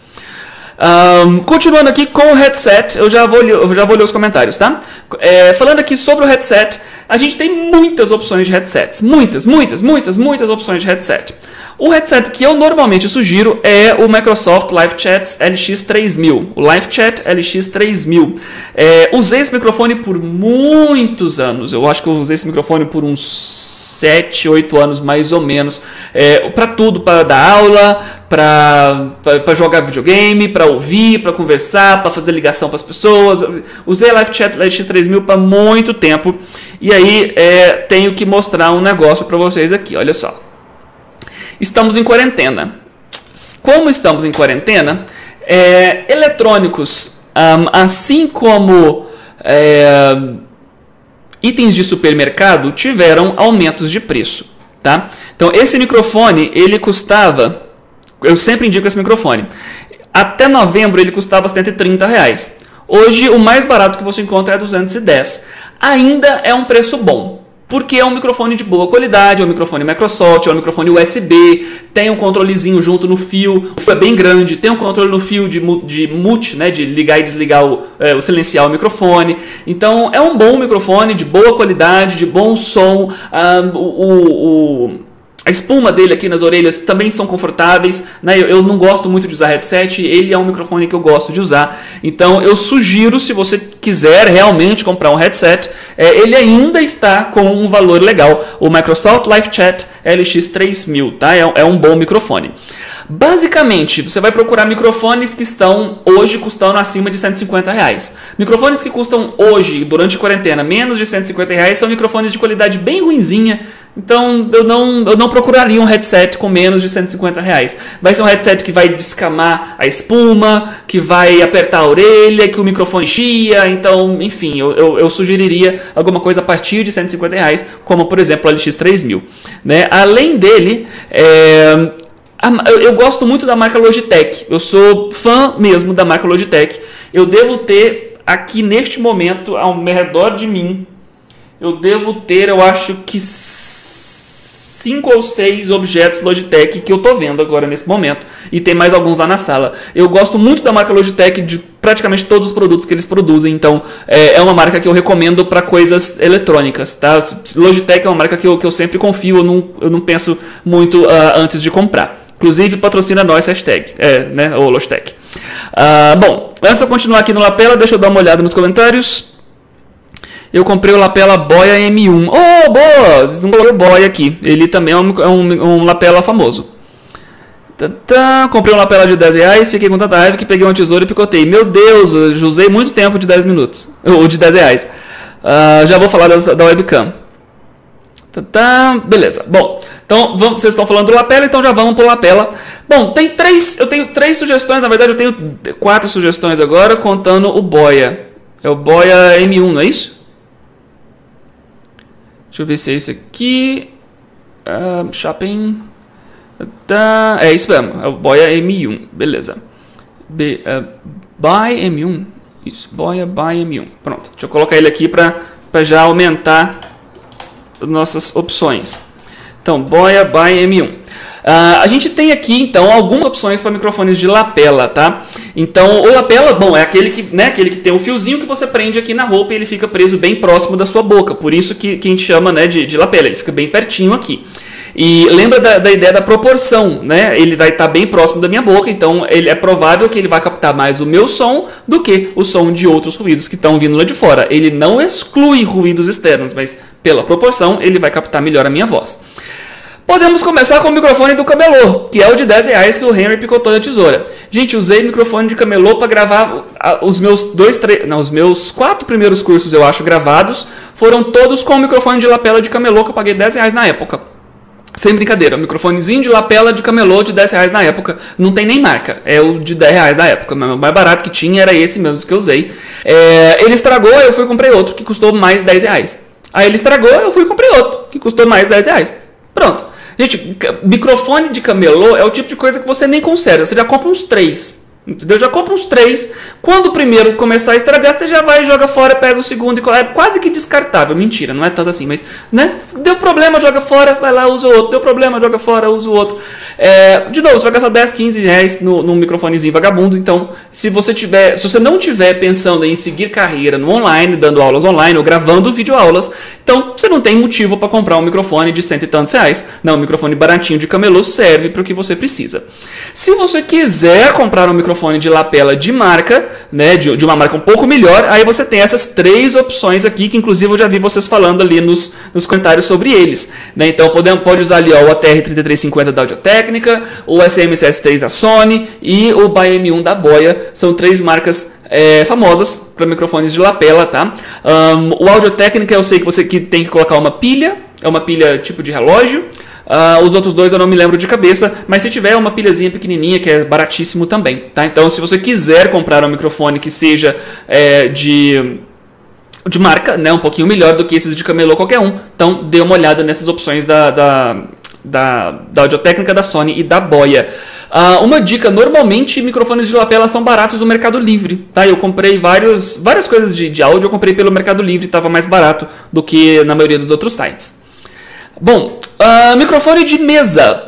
S1: Um, continuando aqui com o headset, eu já vou, eu já vou ler os comentários, tá? É, falando aqui sobre o headset, a gente tem muitas opções de headsets. Muitas, muitas, muitas, muitas opções de headset. O headset que eu normalmente sugiro é o Microsoft Live Chats LX3000. O Live Chat LX3000. É, usei esse microfone por muitos anos. Eu acho que eu usei esse microfone por uns 7, 8 anos mais ou menos. É, para tudo, para dar aula, para jogar videogame, para ouvir, para conversar, para fazer ligação para as pessoas. Usei Live Chat LX3000 para muito tempo. E aí é, tenho que mostrar um negócio para vocês aqui. Olha só. Estamos em quarentena. Como estamos em quarentena, é, eletrônicos, um, assim como é, itens de supermercado, tiveram aumentos de preço. Tá? Então, esse microfone, ele custava, eu sempre indico esse microfone, até novembro ele custava 130 reais. Hoje, o mais barato que você encontra é 210. Ainda é um preço bom porque é um microfone de boa qualidade, é um microfone Microsoft, é um microfone USB, tem um controlezinho junto no fio, o fio é bem grande, tem um controle no fio de, de mute, né, de ligar e desligar o, é, o silenciar o microfone. Então é um bom microfone de boa qualidade, de bom som. Ah, o, o a espuma dele aqui nas orelhas também são confortáveis, né? Eu, eu, não gosto muito de usar headset, ele é um microfone que eu gosto de usar. Então eu sugiro, se você quiser realmente comprar um headset, é, ele ainda está com um valor legal. O Microsoft Live Chat LX3000, tá? É, é um bom microfone. Basicamente, você vai procurar microfones que estão hoje custando acima de 150 reais. Microfones que custam hoje, durante a quarentena, menos de 150 reais, são microfones de qualidade bem ruinzinha, então eu não, eu não procuraria um headset com menos de 150 reais. Vai ser um headset que vai descamar a espuma, que vai apertar a orelha, que o microfone chia. Então, enfim, eu, eu, eu sugeriria alguma coisa a partir de 150 reais, como por exemplo o LX3000. Né? Além dele, é, eu, gosto muito da marca Logitech. Eu sou fã mesmo da marca Logitech. Eu devo ter aqui neste momento, ao redor de mim, eu devo ter, eu acho que cinco ou seis objetos Logitech que eu tô vendo agora nesse momento e tem mais alguns lá na sala. Eu gosto muito da marca Logitech de praticamente todos os produtos que eles produzem, então é, é uma marca que eu recomendo para coisas eletrônicas, tá? Logitech é uma marca que eu, que eu sempre confio, eu não, eu não penso muito uh, antes de comprar. Inclusive patrocina nós, hashtag, é, né, o Logitech. Uh, bom, antes de eu continuar aqui no Lapela, deixa eu dar uma olhada nos comentários. Eu comprei o lapela Boya M1. Oh, boa! O Boya aqui. Ele também é um, é um, um lapela famoso. Tantã, comprei um lapela de 10 reais, fiquei com tanta raiva que peguei uma tesoura e picotei. Meu Deus, eu usei muito tempo de 10 minutos. Ou de 10 reais. Uh, já vou falar da, da webcam. Tantã, beleza. Bom, então vamos, vocês estão falando do lapela, então já vamos para o lapela. Bom, tem três, eu tenho três sugestões, na verdade eu tenho quatro sugestões agora, contando o Boya. É o Boya M1, não é isso? Deixa eu ver se é esse aqui. Uh, shopping. Tá, é isso mesmo. É o Boia M1. Beleza. B, uh, buy M1. Isso. Boia Buy M1. Pronto. Deixa eu colocar ele aqui para já aumentar nossas opções. Então, Boia Buy M1. Uh, a gente tem aqui, então, algumas opções para microfones de lapela, tá? Então, o lapela, bom, é aquele que, né, aquele que tem um fiozinho que você prende aqui na roupa e ele fica preso bem próximo da sua boca. Por isso que, que a gente chama né, de, de lapela, ele fica bem pertinho aqui. E lembra da, da, ideia da proporção, né? Ele vai estar tá bem próximo da minha boca, então ele é provável que ele vai captar mais o meu som do que o som de outros ruídos que estão vindo lá de fora. Ele não exclui ruídos externos, mas pela proporção ele vai captar melhor a minha voz. Podemos começar com o microfone do camelô, que é o de 10 reais que o Henry picotou na tesoura. Gente, usei microfone de camelô para gravar os meus dois, três, não, os meus quatro primeiros cursos, eu acho, gravados, foram todos com o microfone de lapela de camelô que eu paguei 10 reais na época. Sem brincadeira, um microfonezinho de lapela de camelô de 10 reais na época. Não tem nem marca, é o de 10 reais na época. Mas o mais barato que tinha era esse mesmo que eu usei. É, ele estragou, eu fui e comprei outro que custou mais 10 reais. Aí ele estragou, eu fui e comprei outro que custou mais 10 reais. Pronto. Gente, microfone de camelô é o tipo de coisa que você nem conserta. Você já compra uns três. Entendeu? Já compra uns três. Quando o primeiro começar a estragar, você já vai, joga fora, pega o segundo e é quase que descartável. Mentira, não é tanto assim, mas né? Deu problema, joga fora, vai lá, usa o outro. Deu problema, joga fora, usa o outro. É, de novo, você vai gastar 10, 15 reais no, no microfonezinho vagabundo. Então, se você tiver, se você não tiver pensando em seguir carreira no online, dando aulas online ou gravando videoaulas, então você não tem motivo para comprar um microfone de cento e tantos reais. Não, um microfone baratinho de camelô serve para o que você precisa. Se você quiser comprar um microfone microfone de lapela de marca, né, de, de, uma marca um pouco melhor, aí você tem essas três opções aqui, que inclusive eu já vi vocês falando ali nos, nos comentários sobre eles. Né? Então pode, pode usar ali ó, o ATR3350 da Audio-Técnica, o SMCS3 da Sony e o BM1 da Boya. São três marcas é, famosas para microfones de lapela, tá? Um, o Audio-Técnica eu sei que você que tem que colocar uma pilha, é uma pilha tipo de relógio. Uh, os outros dois eu não me lembro de cabeça, mas se tiver uma pilhazinha pequenininha que é baratíssimo também, tá? Então, se você quiser comprar um microfone que seja é, de de marca, né, um pouquinho melhor do que esses de camelô qualquer um, então dê uma olhada nessas opções da, da da, da audiotécnica da Sony e da Boya. Uh, uma dica, normalmente microfones de lapela são baratos no Mercado Livre, tá? Eu comprei vários, várias coisas de, de áudio, eu comprei pelo Mercado Livre, estava mais barato do que na maioria dos outros sites. Bom, uh, microfone de mesa.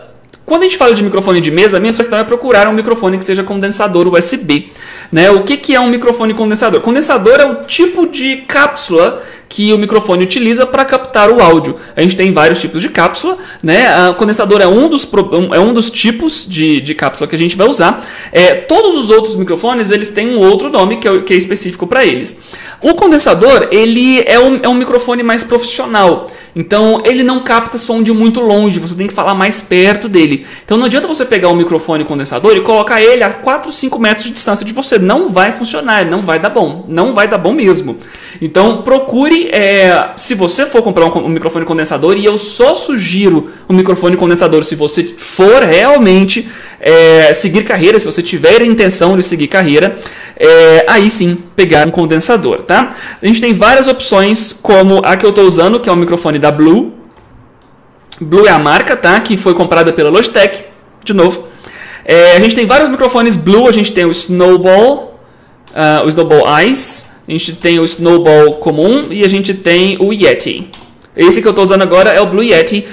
S1: Quando a gente fala de microfone de mesa, a minha sugestão é procurar um microfone que seja condensador USB. Né? O que, que é um microfone condensador? Condensador é o tipo de cápsula que o microfone utiliza para captar o áudio. A gente tem vários tipos de cápsula, né? O condensador é um dos, é um dos tipos de, de cápsula que a gente vai usar. É, todos os outros microfones eles têm um outro nome que é, que é específico para eles. O condensador ele é um, é um microfone mais profissional. Então ele não capta som de muito longe, você tem que falar mais perto dele. Então não adianta você pegar um microfone condensador e colocar ele a 4, 5 metros de distância de você. Não vai funcionar, não vai dar bom. Não vai dar bom mesmo. Então procure é, se você for comprar um, um, microfone condensador, e eu só sugiro um microfone condensador se você for realmente é, seguir carreira, se você tiver a intenção de seguir carreira, é, aí sim pegar um condensador, tá? A gente tem várias opções, como a que eu estou usando, que é o microfone da Blue. Blue é a marca, tá? Que foi comprada pela Logitech, de novo. É, a gente tem vários microfones Blue, a gente tem o Snowball, uh, o Snowball Ice, a gente tem o Snowball comum e a gente tem o Yeti. Esse que eu estou usando agora é o Blue Yeti.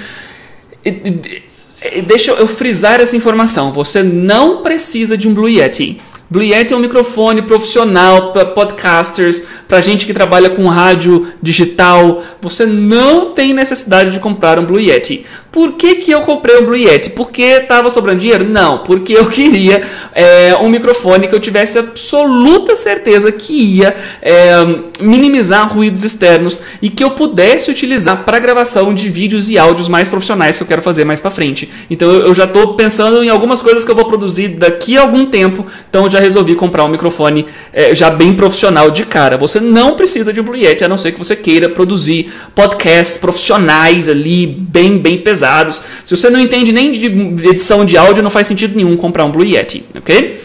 S1: Deixa eu frisar essa informação. Você não precisa de um Blue Yeti. Blue Yeti é um microfone profissional para podcasters, para gente que trabalha com rádio digital. Você não tem necessidade de comprar um Blue Yeti. Por que, que eu comprei um Blue Yeti? Porque estava sobrando dinheiro? Não, porque eu queria é, um microfone que eu tivesse absoluta certeza que ia é, minimizar ruídos externos e que eu pudesse utilizar para gravação de vídeos e áudios mais profissionais que eu quero fazer mais para frente. Então eu, já estou pensando em algumas coisas que eu vou produzir daqui a algum tempo. Então eu já resolvi comprar um microfone é, já bem profissional de cara. Você não precisa de um Blue Yeti, a não ser que você queira produzir podcasts profissionais ali, bem, bem pesados. Se você não entende nem de edição de áudio, não faz sentido nenhum comprar um Blue Yeti, ok?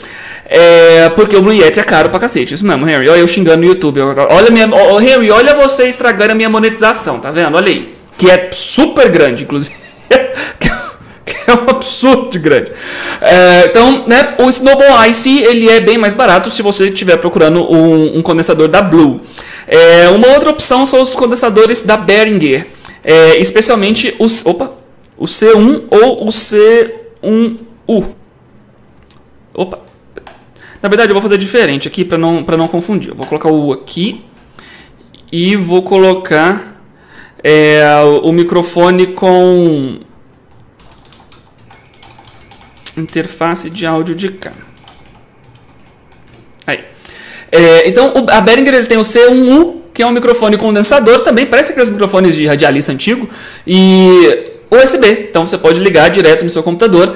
S1: É, porque o Blue Yeti é caro pra cacete. Isso mesmo, Henry. Olha eu xingando no YouTube. Olha minha, oh, Henry, olha você estragando a minha monetização, tá vendo? Olha aí. Que é super grande, inclusive. é um absurdo de grande. É, então, né, o Snowball Ice ele é bem mais barato se você estiver procurando um, um, condensador da Blue. É, uma outra opção são os condensadores da Behringer, é, especialmente os, opa, o C1 ou o C1U. Opa. Na verdade, eu vou fazer diferente aqui para não, não confundir. Eu vou colocar o U aqui e vou colocar é, o microfone com interface de áudio de cá. Aí. É, então, a Behringer ele tem o C1U, que é um microfone condensador, também parece aqueles microfones de radialista antigo, e USB, então você pode ligar direto no seu computador.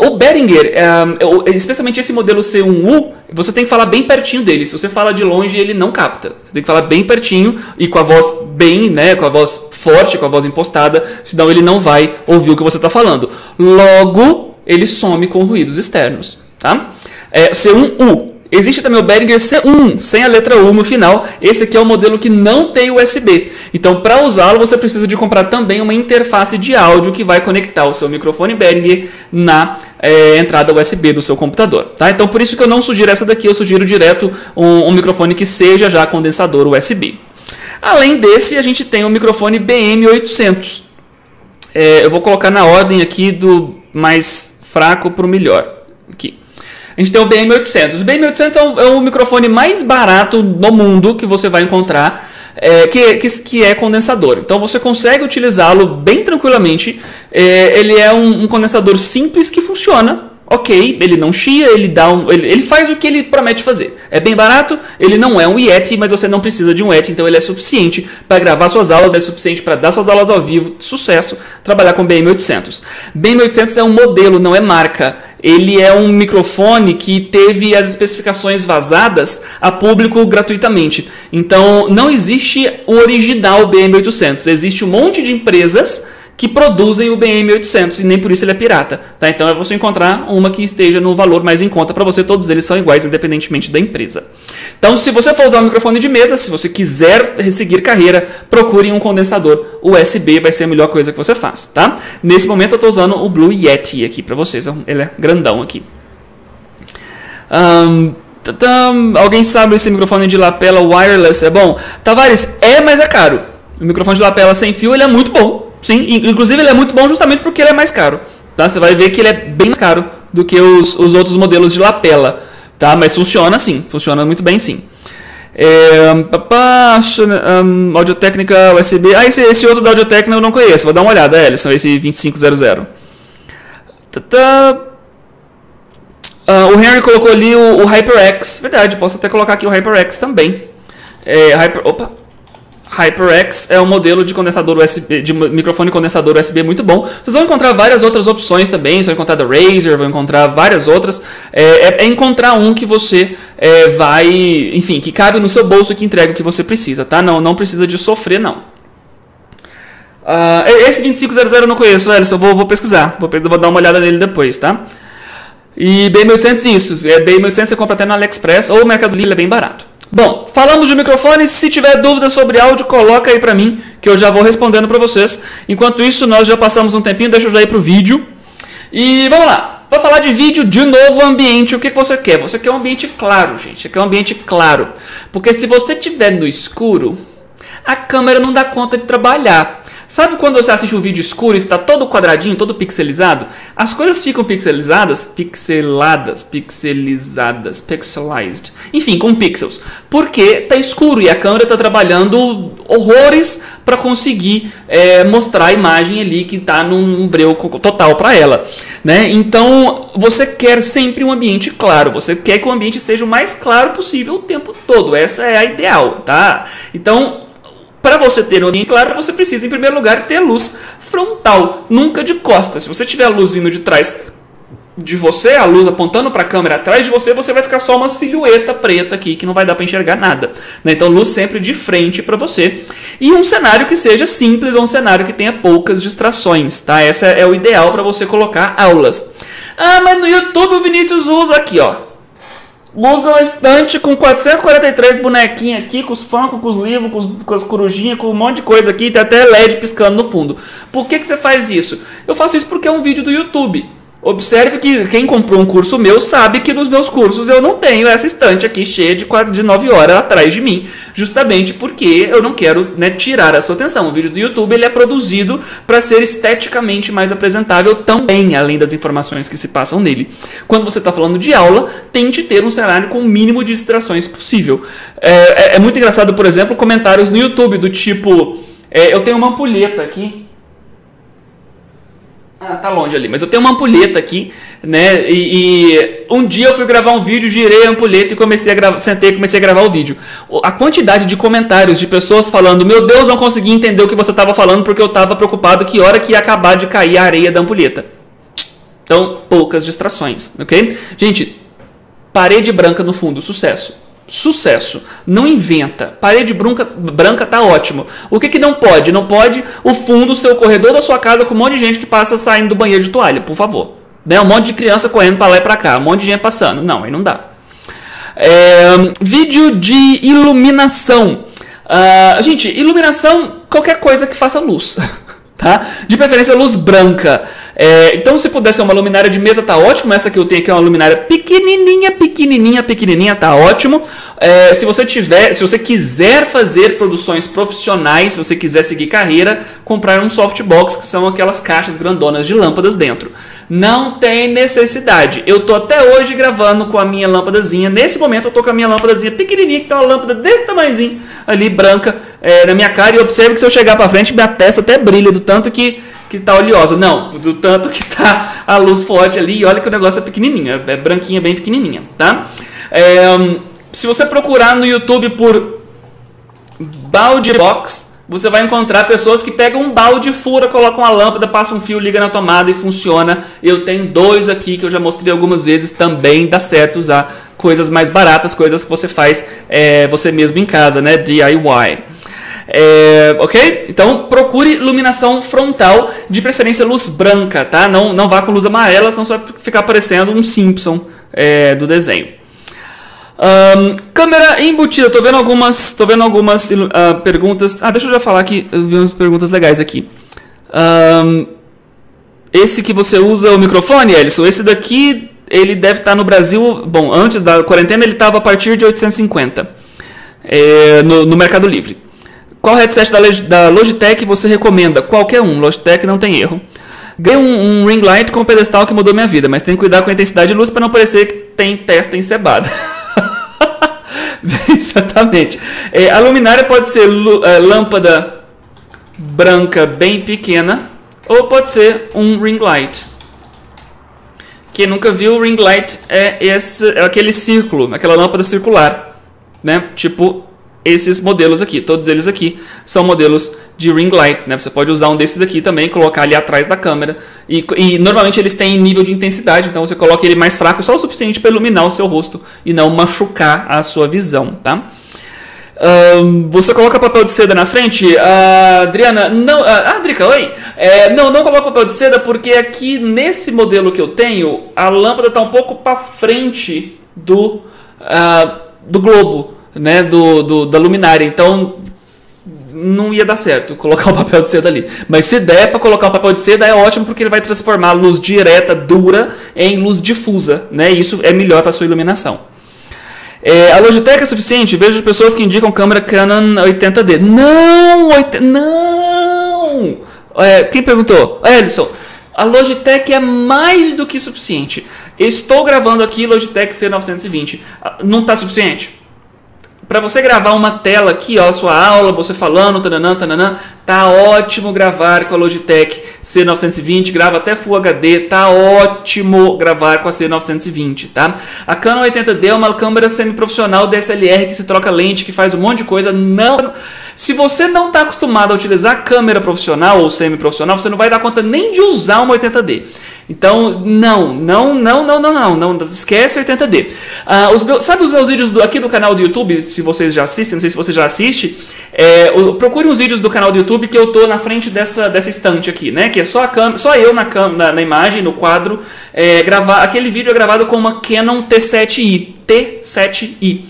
S1: O Behringer, é, especialmente esse modelo C1U, você tem que falar bem pertinho dele. Se você fala de longe, ele não capta. Você tem que falar bem pertinho e com a voz bem, né, com a voz forte, com a voz impostada, senão ele não vai ouvir o que você está falando. Logo, ele some com ruídos externos. Tá? É, C1U. Existe também o Behringer C1, sem a letra U no final. Esse aqui é o modelo que não tem USB. Então, para usá-lo, você precisa de comprar também uma interface de áudio que vai conectar o seu microfone Behringer na é, entrada USB do seu computador. Tá? Então, por isso que eu não sugiro essa daqui, eu sugiro direto um, um microfone que seja já condensador USB. Além desse, a gente tem o microfone BM800. É, eu vou colocar na ordem aqui do mais fraco para o melhor. Aqui. A gente tem o BM800. O BM800 é o, é o microfone mais barato no mundo que você vai encontrar, é, que, que, que, é condensador. Então você consegue utilizá-lo bem tranquilamente. É, ele é um, um condensador simples que funciona ok, ele não chia, ele dá um, ele, ele, faz o que ele promete fazer. É bem barato, ele não é um Yeti, mas você não precisa de um Yeti, então ele é suficiente para gravar suas aulas, é suficiente para dar suas aulas ao vivo, sucesso, trabalhar com BM800. BM800 é um modelo, não é marca. Ele é um microfone que teve as especificações vazadas a público gratuitamente. Então não existe o original BM800, existe um monte de empresas que produzem o BM800 e nem por isso ele é pirata, tá? Então é você encontrar uma que esteja no valor mais em conta para você, todos eles são iguais independentemente da empresa. Então, se você for usar um microfone de mesa, se você quiser seguir carreira, procure um condensador USB, vai ser a melhor coisa que você faz, tá? Nesse momento eu estou usando o Blue Yeti aqui para vocês, ele é grandão aqui. Um, alguém sabe se microfone de lapela wireless é bom? Tavares, é, mas é caro. O microfone de lapela sem fio ele é muito bom. Sim, inclusive ele é muito bom justamente porque ele é mais caro. Tá? Você vai ver que ele é bem mais caro do que os, os outros modelos de lapela. Tá? Mas funciona sim, funciona muito bem sim. É, papá, um, Audiotécnica USB. Ah, esse, esse outro da Audiotécnica eu não conheço. Vou dar uma olhada, Ellison, esse 2500. Tá, Uh, o Henry colocou ali o, o, HyperX. Verdade, posso até colocar aqui o HyperX também. É, Hyper, opa, HyperX é um modelo de condensador USB, de microfone condensador USB muito bom. Vocês vão encontrar várias outras opções também. Vocês vão encontrar da Razer, vão encontrar várias outras. É, é, é encontrar um que você é, vai, enfim, que cabe no seu bolso e que entrega o que você precisa, tá? Não, não precisa de sofrer, não. Uh, esse 2500 eu não conheço, Ellison. Vou, vou pesquisar. Vou, vou dar uma olhada nele depois, tá? E B1800 isso. É, B1800 você compra até no AliExpress ou Mercado Livre, é bem barato. Bom, falamos de microfone. Se tiver dúvida sobre áudio, coloca aí para mim, que eu já vou respondendo para vocês. Enquanto isso, nós já passamos um tempinho, deixa eu já ir pro vídeo. E vamos lá. Para falar de vídeo, de novo, ambiente, o que, que você quer? Você quer um ambiente claro, gente. Você quer um ambiente claro. Porque se você estiver no escuro, a câmera não dá conta de trabalhar. Sabe quando você assiste um vídeo escuro e está todo quadradinho, todo pixelizado? As coisas ficam pixelizadas, pixeladas, pixelizadas, pixelized. Enfim, com pixels. Porque está escuro e a câmera está trabalhando horrores para conseguir é, mostrar a imagem ali que está num breu total para ela. Né? Então, você quer sempre um ambiente claro. Você quer que o ambiente esteja o mais claro possível o tempo todo. Essa é a ideal, tá? Então, para você ter um ambiente claro, você precisa, em primeiro lugar, ter luz frontal, nunca de costas. Se você tiver a luz vindo de trás de você, a luz apontando para a câmera atrás de você, você vai ficar só uma silhueta preta aqui que não vai dar para enxergar nada. Né? Então, luz sempre de frente para você. E um cenário que seja simples ou um cenário que tenha poucas distrações. Tá? Essa é o ideal para você colocar aulas. Ah, mas no YouTube o Vinícius usa aqui, ó usa uma estante com 443 bonequinhos aqui, com os funkos, com os livros, com, os, com as corujinhas, com um monte de coisa aqui, tem até LED piscando no fundo. Por que, que você faz isso? Eu faço isso porque é um vídeo do YouTube. Observe que quem comprou um curso meu sabe que nos meus cursos eu não tenho essa estante aqui cheia de, 4, de 9 horas atrás de mim, justamente porque eu não quero né, tirar a sua atenção. O vídeo do YouTube ele é produzido para ser esteticamente mais apresentável também, além das informações que se passam nele. Quando você está falando de aula, tente ter um cenário com o mínimo de distrações possível. É, é, é muito engraçado, por exemplo, comentários no YouTube do tipo: é, Eu tenho uma ampulheta aqui ah, tá longe ali. Mas eu tenho uma ampulheta aqui, né? E, e, um dia eu fui gravar um vídeo, girei a ampulheta e comecei a gravar, sentei e comecei a gravar o vídeo. A quantidade de comentários de pessoas falando: Meu Deus, não consegui entender o que você estava falando porque eu estava preocupado que hora que ia acabar de cair a areia da ampulheta. Então, poucas distrações, ok? Gente, parede branca no fundo, sucesso. Sucesso. Não inventa. Parede branca, branca tá ótimo. O que, que não pode? Não pode o fundo ser o corredor da sua casa com um monte de gente que passa saindo do banheiro de toalha, por favor. Né? Um monte de criança correndo para lá e para cá, um monte de gente passando. Não, aí não dá. É, vídeo de iluminação. Uh, gente, iluminação, qualquer coisa que faça luz. Tá? De preferência luz branca. É, então, se puder ser uma luminária de mesa, tá ótimo. Essa que eu tenho aqui é uma luminária pequenininha, pequenininha, pequenininha, tá ótimo. É, se você tiver, se você quiser fazer produções profissionais, se você quiser seguir carreira, comprar um softbox, que são aquelas caixas grandonas de lâmpadas dentro. Não tem necessidade. Eu tô até hoje gravando com a minha lâmpadazinha. Nesse momento, eu tô com a minha lâmpadazinha pequenininha, que tá uma lâmpada desse tamanhozinho ali, branca, é, na minha cara. E observe que se eu chegar para frente, minha testa até brilha do tanto que que tá oleosa. Não, do tanto que tá a luz forte ali. E olha que o negócio é pequenininho, é branquinha, bem pequenininha, tá? É, se você procurar no YouTube por balde box, você vai encontrar pessoas que pegam um balde, fura, colocam uma lâmpada, passa um fio, liga na tomada e funciona. Eu tenho dois aqui que eu já mostrei algumas vezes, também dá certo usar coisas mais baratas, coisas que você faz é, você mesmo em casa, né? DIY. É, ok? Então procure iluminação frontal, de preferência luz branca, tá? Não, não vá com luz amarela, senão você vai ficar parecendo um Simpson é, do desenho. Um, câmera embutida, tô vendo algumas, tô vendo algumas uh, perguntas. Ah, deixa eu já falar aqui, eu vi umas perguntas legais aqui. Um, esse que você usa o microfone, Ellison, esse daqui ele deve estar no Brasil. Bom, antes da quarentena ele estava a partir de 850 é, no, no, Mercado Livre. Qual headset da, da, Logitech você recomenda? Qualquer um, Logitech não tem erro. Ganhei um, um ring light com um pedestal que mudou minha vida, mas tem que cuidar com a intensidade de luz para não parecer que tem testa encebada. Exatamente. É, a luminária pode ser é, lâmpada branca bem pequena ou pode ser um ring light. Quem nunca viu, o ring light é, esse, é aquele círculo, aquela lâmpada circular, né? Tipo esses modelos aqui, todos eles aqui são modelos de ring light, né? Você pode usar um desse daqui também, colocar ali atrás da câmera e, e, normalmente eles têm nível de intensidade, então você coloca ele mais fraco, só o suficiente para iluminar o seu rosto e não machucar a sua visão, tá? Você coloca papel de seda na frente? Uh, Adriana, não. Uh, ah, Drica, oi. É, não, não coloco papel de seda porque aqui nesse modelo que eu tenho, a lâmpada está um pouco para frente do, uh, do globo né, do, do, da luminária. Então não ia dar certo colocar o papel de seda ali. Mas se der para colocar o papel de seda é ótimo porque ele vai transformar a luz direta dura em luz difusa, né? E isso é melhor para sua iluminação. É, a Logitech é suficiente? Vejo pessoas que indicam câmera Canon 80D. Não, 80, não. É, quem perguntou? Ellison. A Logitech é mais do que suficiente. Estou gravando aqui Logitech C920. Não está suficiente? Para você gravar uma tela aqui, ó, sua aula, você falando, tananã, tananã, tá ótimo gravar com a Logitech C920, grava até Full HD, tá ótimo gravar com a C920, tá? A Canon 80D é uma câmera semi-profissional DSLR que se troca lente, que faz um monte de coisa, não... Se você não está acostumado a utilizar câmera profissional ou semi-profissional, você não vai dar conta nem de usar uma 80D. Então, não, não, não, não, não, não, não, esquece 80D. Uh, ah, os meus, sabe os meus vídeos do, aqui do canal do YouTube, se vocês já assistem, não sei se você já assiste, é, procure os vídeos do canal do YouTube que eu tô na frente dessa, dessa estante aqui, né? Que é só a câmera, só eu na, na, na imagem, no quadro, é, gravar. Aquele vídeo é gravado com uma Canon T7i, T7i.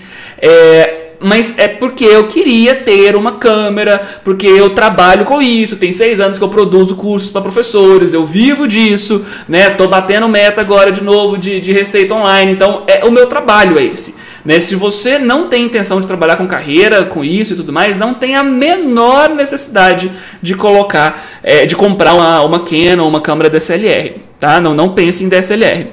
S1: É, mas é porque eu queria ter uma câmera, porque eu trabalho com isso, tem seis anos que eu produzo cursos para professores, eu vivo disso, né? Tô batendo meta agora de novo de, de receita online, então é o meu trabalho é esse. Né? Se você não tem intenção de trabalhar com carreira, com isso e tudo mais, não tem a menor necessidade de colocar, é, de comprar uma, uma Canon uma câmera DSLR, tá? Não, não pense em DSLR.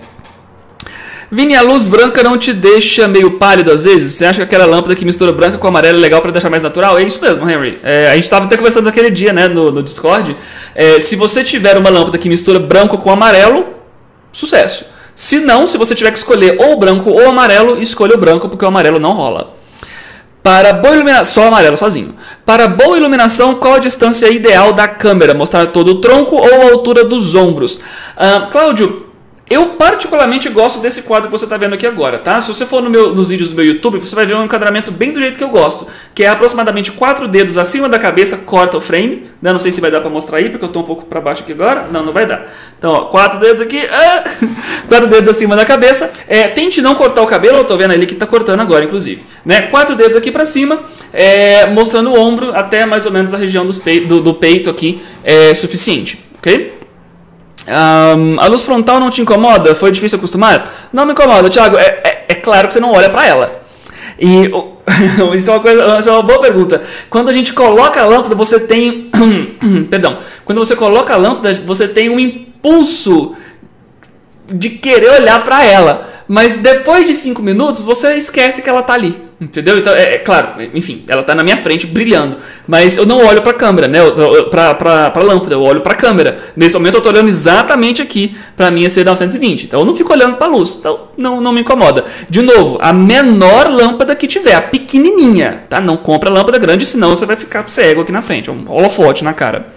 S1: Vini, a luz branca não te deixa meio pálido às vezes? Você acha que aquela lâmpada que mistura branca com amarelo é legal para deixar mais natural? É isso mesmo, Henry. É, a gente estava até conversando naquele dia, né, no, no Discord. É, se você tiver uma lâmpada que mistura branco com amarelo, sucesso. Se não, se você tiver que escolher ou branco ou amarelo, escolha o branco, porque o amarelo não rola. Para boa iluminação, só amarelo sozinho. Para boa iluminação, qual a distância ideal da câmera? Mostrar todo o tronco ou a altura dos ombros? Uh, Cláudio, eu particularmente gosto desse quadro que você está vendo aqui agora, tá? Se você for no meu, nos vídeos do meu YouTube, você vai ver um enquadramento bem do jeito que eu gosto, que é aproximadamente quatro dedos acima da cabeça, corta o frame, né? Não sei se vai dar para mostrar aí, porque eu estou um pouco para baixo aqui agora. Não, não vai dar. Então, ó, quatro dedos aqui, ah! quatro dedos acima da cabeça. É, tente não cortar o cabelo, eu estou vendo ali que está cortando agora, inclusive. Né? Quatro dedos aqui para cima, é, mostrando o ombro até mais ou menos a região peito, do, do peito aqui, é suficiente, ok? Um, a luz frontal não te incomoda? Foi difícil acostumar? Não me incomoda, Thiago. É, é, é claro que você não olha para ela. E isso é, uma coisa, isso é uma boa pergunta. Quando a gente coloca a lâmpada, você tem. perdão. Quando você coloca a lâmpada, você tem um impulso de querer olhar para ela. Mas depois de cinco minutos, você esquece que ela está ali. Entendeu? Então, é, é, claro, enfim, ela está na minha frente brilhando. Mas eu não olho para a câmera, né? Para a lâmpada, eu olho para a câmera. Nesse momento eu estou olhando exatamente aqui para minha C920. Então eu não fico olhando para a luz. Então não, não me incomoda. De novo, a menor lâmpada que tiver, a pequenininha, tá? Não compra lâmpada grande, senão você vai ficar cego aqui na frente. Um holofote na cara.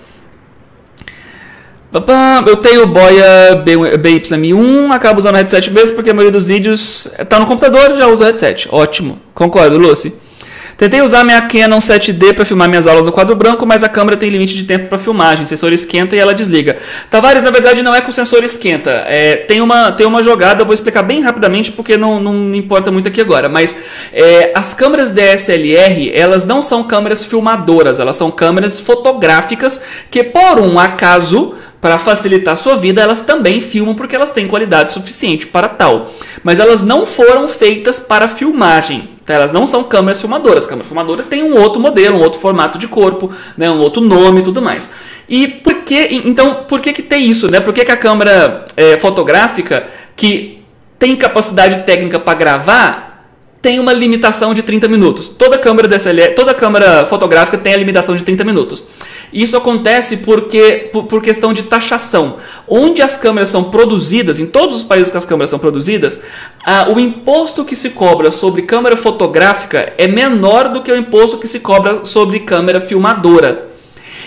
S1: Eu tenho o Boya BY1, acabo usando o headset mesmo porque a maioria dos vídeos está no computador já uso o headset. Ótimo, concordo, Lucy. Tentei usar minha Canon 7D para filmar minhas aulas no quadro branco, mas a câmera tem limite de tempo para filmagem. O sensor esquenta e ela desliga. Tavares, na verdade, não é que o sensor esquenta. É, tem, uma, tem uma jogada, eu vou explicar bem rapidamente porque não, não importa muito aqui agora. Mas é, as câmeras DSLR, elas não são câmeras filmadoras, elas são câmeras fotográficas que, por um acaso, para facilitar a sua vida, elas também filmam porque elas têm qualidade suficiente para tal. Mas elas não foram feitas para filmagem. Tá? Elas não são câmeras filmadoras. Câmera filmadora tem um outro modelo, um outro formato de corpo, né? um outro nome e tudo mais. E por que, então, por que, que tem isso? Né? Por que, que a câmera é, fotográfica, que tem capacidade técnica para gravar, tem uma limitação de 30 minutos. Toda câmera DSLR, toda câmera fotográfica tem a limitação de 30 minutos. Isso acontece porque por, por, questão de taxação. Onde as câmeras são produzidas, em todos os países que as câmeras são produzidas, a, o imposto que se cobra sobre câmera fotográfica é menor do que o imposto que se cobra sobre câmera filmadora.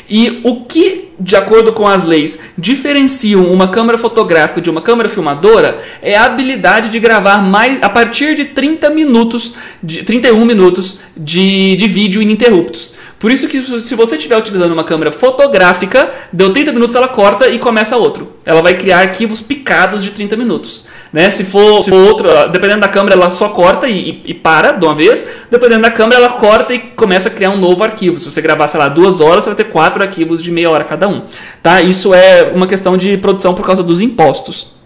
S1: E o que, de acordo com as leis, diferenciam uma câmera fotográfica de uma câmera filmadora é a habilidade de gravar mais a partir de 30 minutos, de 31 minutos de, de vídeo ininterruptos. Por isso que se você estiver utilizando uma câmera fotográfica, deu 30 minutos ela corta e começa outro. Ela vai criar arquivos picados de 30 minutos. Né? Se, for, se for outro, dependendo da câmera, ela só corta e, e, para de uma vez. Dependendo da câmera, ela corta e começa a criar um novo arquivo. Se você gravar, sei lá, duas horas, você vai ter quatro arquivos de meia hora cada um. Tá? Isso é uma questão de produção por causa dos impostos.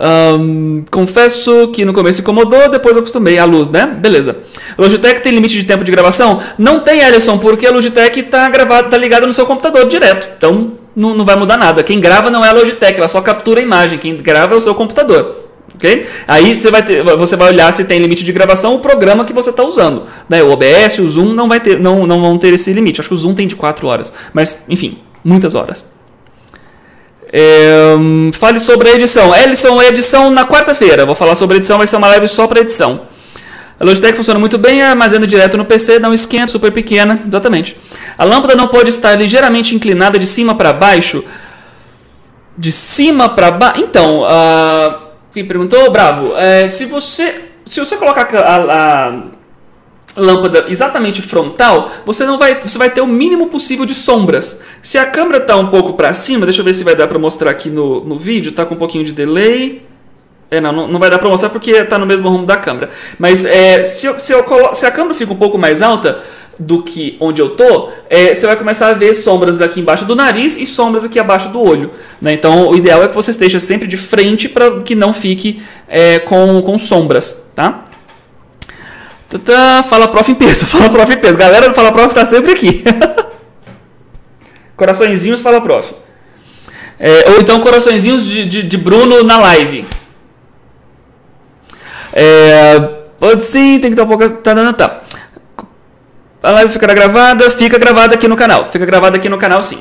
S1: Um, confesso que no começo incomodou, depois acostumei a luz, né? Beleza. Logitech tem limite de tempo de gravação? Não tem, Alisson, porque a Logitech está gravada, tá ligada no seu computador direto. Então não, não vai mudar nada. Quem grava não é a Logitech, ela só captura a imagem. Quem grava é o seu computador. Okay? Aí você vai, ter, você vai olhar se tem limite de gravação o programa que você está usando. Né? O OBS, o Zoom não, vai ter, não, não vão ter esse limite. Acho que o Zoom tem de 4 horas. Mas, enfim, muitas horas. É, fale sobre a edição. Ellison, edição na quarta-feira. Vou falar sobre a edição, vai ser uma live só para edição. A Logitech funciona muito bem, armazena direto no PC, não esquenta, super pequena, exatamente. A lâmpada não pode estar ligeiramente inclinada de cima para baixo. De cima para baixo. Então, uh, quem perguntou, bravo. É, se você se você colocar a, a lâmpada exatamente frontal, você não vai, você vai ter o mínimo possível de sombras. Se a câmera está um pouco para cima, deixa eu ver se vai dar para mostrar aqui no, no vídeo, está com um pouquinho de delay. É, não, não vai dar para mostrar porque está no mesmo rumo da câmera. Mas é, se, eu, se, eu colo... se a câmera fica um pouco mais alta do que onde eu tô, é, você vai começar a ver sombras aqui embaixo do nariz e sombras aqui abaixo do olho. Né? Então, o ideal é que você esteja sempre de frente para que não fique é, com, com sombras, tá? Tata, fala prof em peso, fala prof em peso. Galera do Fala Prof está sempre aqui. Coraçõezinhos fala prof. É, ou então coraçõezinhos de, de, de Bruno na live. É, pode sim, tem que estar um pouco. Tá, tá, tá. A live ficará gravada, fica gravada aqui no canal. Fica gravada aqui no canal sim.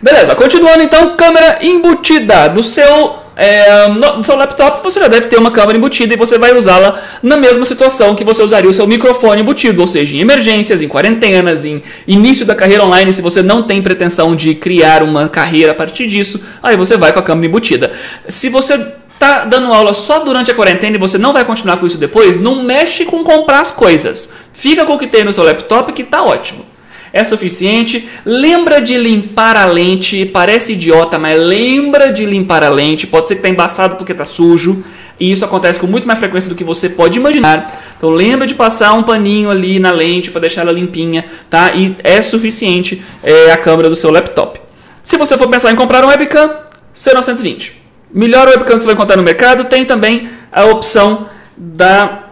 S1: Beleza, continuando então, câmera embutida no seu é, no seu laptop você já deve ter uma câmera embutida e você vai usá-la na mesma situação que você usaria o seu microfone embutido, ou seja, em emergências, em quarentenas, em início da carreira online, se você não tem pretensão de criar uma carreira a partir disso, aí você vai com a câmera embutida. Se você tá dando aula só durante a quarentena e você não vai continuar com isso depois, não mexe com comprar as coisas. Fica com o que tem no seu laptop que tá ótimo é suficiente. Lembra de limpar a lente. Parece idiota, mas lembra de limpar a lente. Pode ser que está embaçado porque está sujo. E isso acontece com muito mais frequência do que você pode imaginar. Então lembra de passar um paninho ali na lente para deixar ela limpinha, tá? E é suficiente é, a câmera do seu laptop. Se você for pensar em comprar um webcam, C920. Melhor webcam que você vai encontrar no mercado tem também a opção da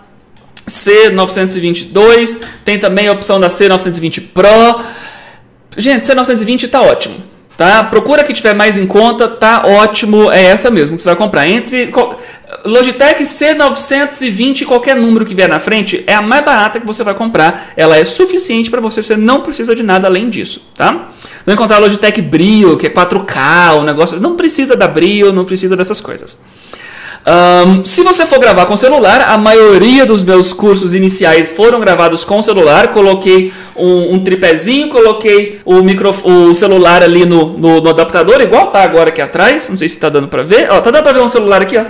S1: C922, tem também a opção da C920 Pro. Gente, C920 está ótimo. Tá? Procura que tiver mais em conta, tá ótimo, é essa mesmo que você vai comprar. Entre Logitech C920, qualquer número que vier na frente, é a mais barata que você vai comprar. Ela é suficiente para você, você não precisa de nada além disso, tá? Não encontrar a Logitech Brio, que é 4K, o negócio, não precisa da Brio, não precisa dessas coisas. Um, se você for gravar com celular, a maioria dos meus cursos iniciais foram gravados com celular. Coloquei um, um tripézinho, coloquei o, micro, o celular ali no, no, no, adaptador, igual tá agora aqui atrás. Não sei se está dando para ver. Ó, tá dando para ver um celular aqui, ó.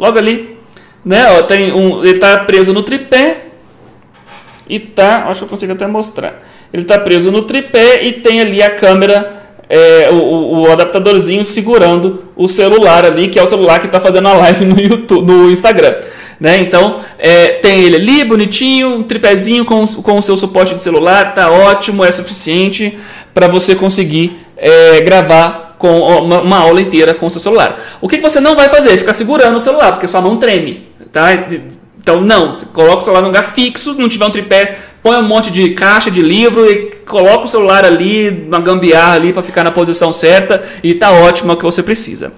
S1: Logo ali, né? Ó, tem um, ele está preso no tripé. e tá, acho que eu consigo até mostrar. Ele está preso no tripé e tem ali a câmera, é, o, o, adaptadorzinho segurando o celular ali, que é o celular que está fazendo a live no YouTube, no Instagram. Né? Então, é, tem ele ali, bonitinho, um tripézinho com, com o seu suporte de celular, tá ótimo, é suficiente para você conseguir é, gravar com uma, aula inteira com o seu celular. O que, você não vai fazer? Ficar segurando o celular, porque sua mão treme. Tá? Então, não, coloca o celular no lugar fixo, não tiver um tripé, põe um monte de caixa de livro e coloca o celular ali, uma gambiarra ali para ficar na posição certa e tá ótimo é o que você precisa.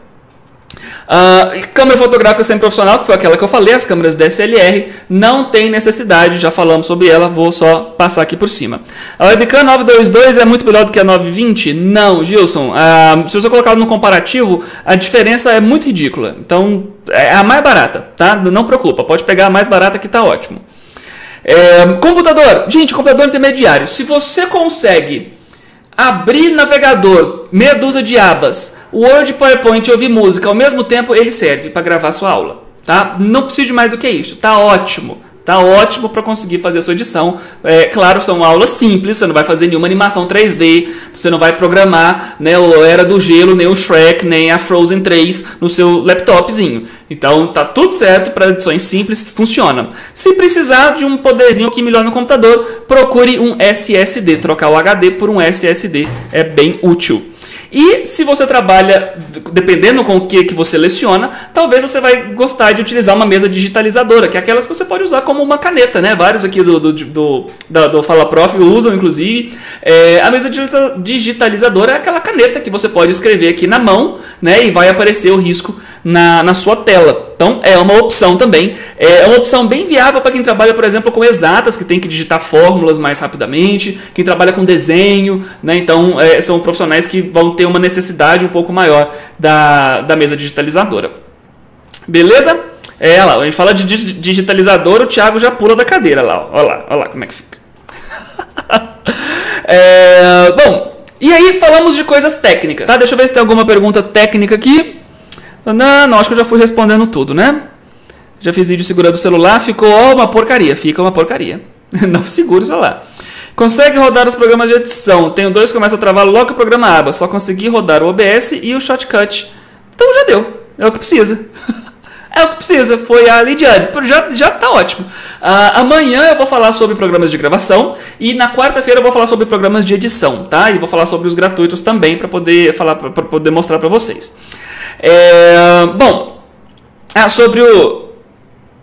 S1: Uh, câmera fotográfica semi-profissional, que foi aquela que eu falei, as câmeras DSLR, não tem necessidade, já falamos sobre ela, vou só passar aqui por cima. A webcam 922 é muito melhor do que a 920? Não, Gilson. Uh, se você colocar no comparativo, a diferença é muito ridícula. Então, é a mais barata, tá? Não preocupa, pode pegar a mais barata que tá ótimo. É, computador. Gente, computador intermediário. Se você consegue abrir navegador, meia dúzia de abas, Word, PowerPoint e ouvir música ao mesmo tempo, ele serve para gravar sua aula. Tá? Não precisa de mais do que isso. Tá ótimo. Tá ótimo para conseguir fazer a sua edição. É, claro, são aulas simples, você não vai fazer nenhuma animação 3D, você não vai programar né, o Era do Gelo, nem o Shrek, nem a Frozen 3 no seu laptopzinho. Então tá tudo certo para edições simples, funciona. Se precisar de um poderzinho aqui melhor no computador, procure um SSD, trocar o HD por um SSD é bem útil. E se você trabalha, dependendo com o que, que você leciona, talvez você vai gostar de utilizar uma mesa digitalizadora, que é aquelas que você pode usar como uma caneta, né? Vários aqui do, do, do, do, Fala Prof usam, inclusive. É, a mesa digitalizadora é aquela caneta que você pode escrever aqui na mão, né? E vai aparecer o risco na, na sua tela. Então é uma opção também. É uma opção bem viável para quem trabalha, por exemplo, com exatas, que tem que digitar fórmulas mais rapidamente, quem trabalha com desenho, né? Então é, são profissionais que vão ter uma necessidade um pouco maior da, da mesa digitalizadora. Beleza? É lá, a gente fala de digitalizador, o Thiago já pula da cadeira lá. Olha lá, olha lá como é que fica. é, bom, e aí falamos de coisas técnicas, tá? Deixa eu ver se tem alguma pergunta técnica aqui. Não, não, acho que eu já fui respondendo tudo, né? Já fiz vídeo segurando o celular, ficou uma porcaria. Fica uma porcaria. Não segure o celular. Consegue rodar os programas de edição. Tenho dois que começam a travar logo o programa aba. Só consegui rodar o OBS e o Shotcut. Então já deu. É o que precisa. é o que precisa. Foi a Lidiane. Já, já tá ótimo. Uh, amanhã eu vou falar sobre programas de gravação. E na quarta-feira eu vou falar sobre programas de edição, tá? E vou falar sobre os gratuitos também para poder falar, para poder mostrar para vocês. É, bom, ah, sobre o.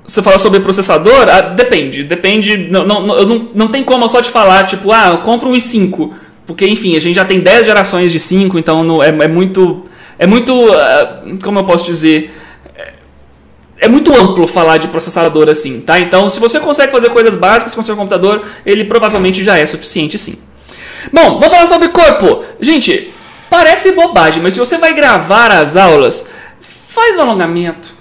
S1: Você fala sobre processador? Ah, depende. Depende. Não, não, não, não tem como eu só te falar, tipo, ah, eu compro um i5. Porque, enfim, a gente já tem 10 gerações de 5, então não, é, é muito. É muito. Uh, como eu posso dizer? É, é muito amplo falar de processador assim, tá? Então, se você consegue fazer coisas básicas com seu computador, ele provavelmente já é suficiente sim. Bom, vamos falar sobre corpo. Gente, Parece bobagem, mas se você vai gravar as aulas, faz o alongamento.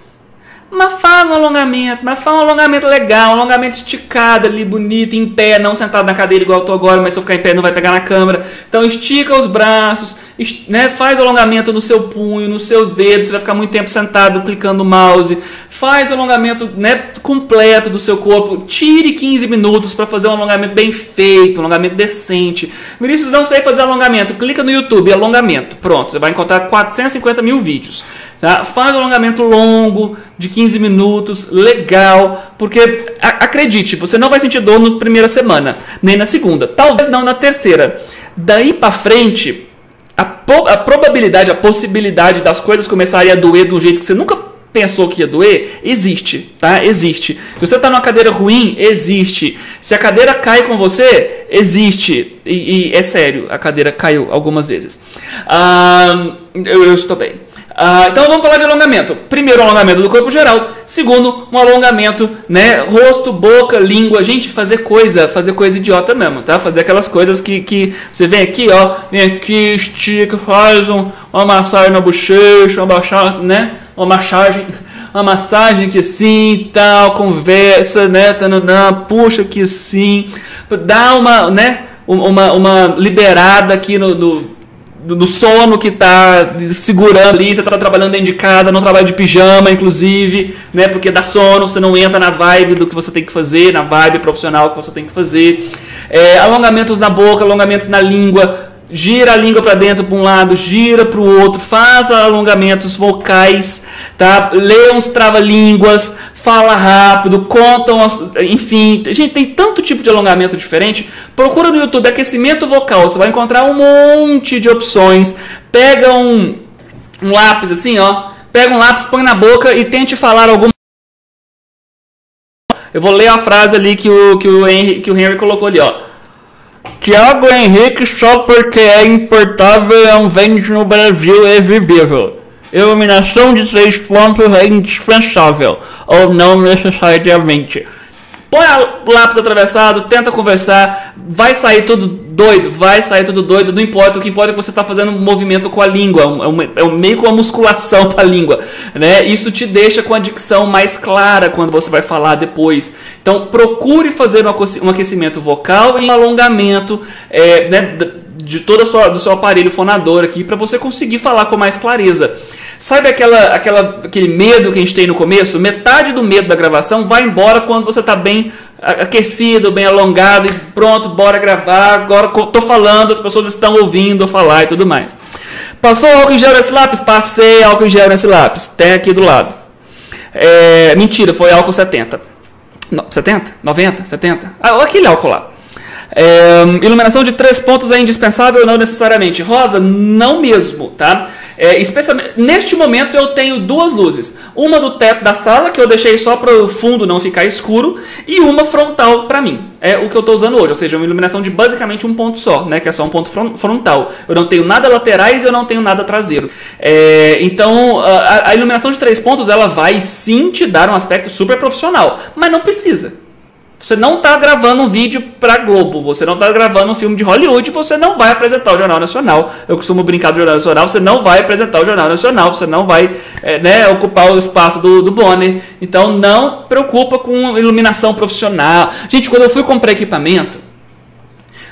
S1: Mas faz um alongamento, mas faz um alongamento legal, um alongamento esticado ali, bonito, em pé, não sentado na cadeira igual eu tô agora, mas se eu ficar em pé não vai pegar na câmera. Então estica os braços, né, faz alongamento no seu punho, nos seus dedos, você vai ficar muito tempo sentado clicando no mouse. Faz alongamento né, completo do seu corpo, tire 15 minutos para fazer um alongamento bem feito, um alongamento decente. Vinícius, não sei fazer alongamento, clica no YouTube, alongamento, pronto, você vai encontrar 450 mil vídeos. Tá? Faz um alongamento longo, de 15 minutos, legal, porque acredite, você não vai sentir dor na primeira semana, nem na segunda, talvez não na terceira. Daí para frente, a, a probabilidade, a possibilidade das coisas começarem a doer de um jeito que você nunca pensou que ia doer, existe, tá? Existe. Se você está numa cadeira ruim, existe. Se a cadeira cai com você, existe. E, e é sério, a cadeira caiu algumas vezes. Ah, eu, eu estou bem. Ah, então vamos falar de alongamento. Primeiro, alongamento do corpo geral. Segundo, um alongamento, né? Rosto, boca, língua. Gente, fazer coisa, fazer coisa idiota mesmo, tá? Fazer aquelas coisas que, que você vem aqui, ó, vem aqui, estica, faz um, uma massagem na bochecha, uma massagem, né? Uma massagem, uma massagem que sim, tal, conversa, né? Tananã, puxa que sim, dá uma, né? Uma, uma liberada aqui no, no do sono que tá segurando ali, você tá trabalhando dentro de casa, não trabalha de pijama, inclusive, né? Porque dá sono, você não entra na vibe do que você tem que fazer, na vibe profissional que você tem que fazer. É, alongamentos na boca, alongamentos na língua, gira a língua para dentro para um lado, gira para o outro, faz alongamentos vocais, tá? Lê uns trava-línguas, fala rápido, conta, enfim, gente, tem tanto tipo de alongamento diferente. Procura no YouTube aquecimento vocal, você vai encontrar um monte de opções. Pega um, um lápis assim, ó, pega um lápis, põe na boca e tente falar alguma eu vou ler a frase ali que o, que o, Henry, que o Henry colocou ali, ó. Tiago Henrique só porque é importável não vende no Brasil é vivível. Iluminação de três pontos é indispensável, ou não necessariamente. Põe o lápis atravessado, tenta conversar, vai sair tudo doido, vai sair tudo doido, não importa, o que importa é que você está fazendo um movimento com a língua, é, um, é meio com uma musculação para a língua, né? Isso te deixa com a dicção mais clara quando você vai falar depois. Então procure fazer um aquecimento vocal e um alongamento é, né, de todo o do seu aparelho fonador aqui para você conseguir falar com mais clareza. Sabe aquela, aquela, aquele medo que a gente tem no começo? Metade do medo da gravação vai embora quando você está bem aquecido, bem alongado e pronto, bora gravar. Agora estou falando, as pessoas estão ouvindo falar e tudo mais. Passou álcool em gel nesse lápis? Passei álcool em gel nesse lápis. Tem aqui do lado. É, mentira, foi álcool 70. No, 70? 90? 70? Ah, aquele álcool lá. É, iluminação de três pontos é indispensável? Não necessariamente. Rosa, não mesmo, tá? É, especialmente, neste momento eu tenho duas luzes. Uma do teto da sala, que eu deixei só para o fundo não ficar escuro, e uma frontal para mim. É o que eu estou usando hoje, ou seja, uma iluminação de basicamente um ponto só, né? Que é só um ponto frontal. Eu não tenho nada laterais e eu não tenho nada traseiro. É, então, a, a iluminação de três pontos, ela vai sim te dar um aspecto super profissional, mas não precisa. Você não está gravando um vídeo para Globo, você não está gravando um filme de Hollywood, você não vai apresentar o Jornal Nacional. Eu costumo brincar do Jornal Nacional, você não vai apresentar o Jornal Nacional, você não vai é, né, ocupar o espaço do, do Bonner. Então não preocupa com iluminação profissional. Gente, quando eu fui comprar equipamento,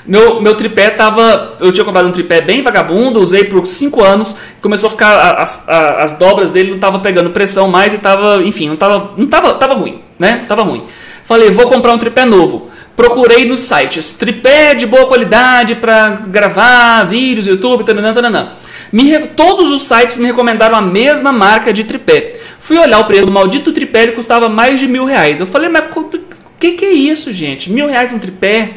S1: meu, meu tripé tava. Eu tinha comprado um tripé bem vagabundo, usei por 5 anos, começou a ficar. As, as, as dobras dele não tava pegando pressão mais e tava. Enfim, não tava. Não tava, tava ruim, né? Tava ruim. Falei, vou comprar um tripé novo. Procurei nos sites, tripé de boa qualidade para gravar vídeos, YouTube, tananã, tananã. Me, todos os sites me recomendaram a mesma marca de tripé. Fui olhar o preço do maldito tripé, ele custava mais de mil reais. Eu falei, mas o que, que é isso, gente? Mil reais um tripé?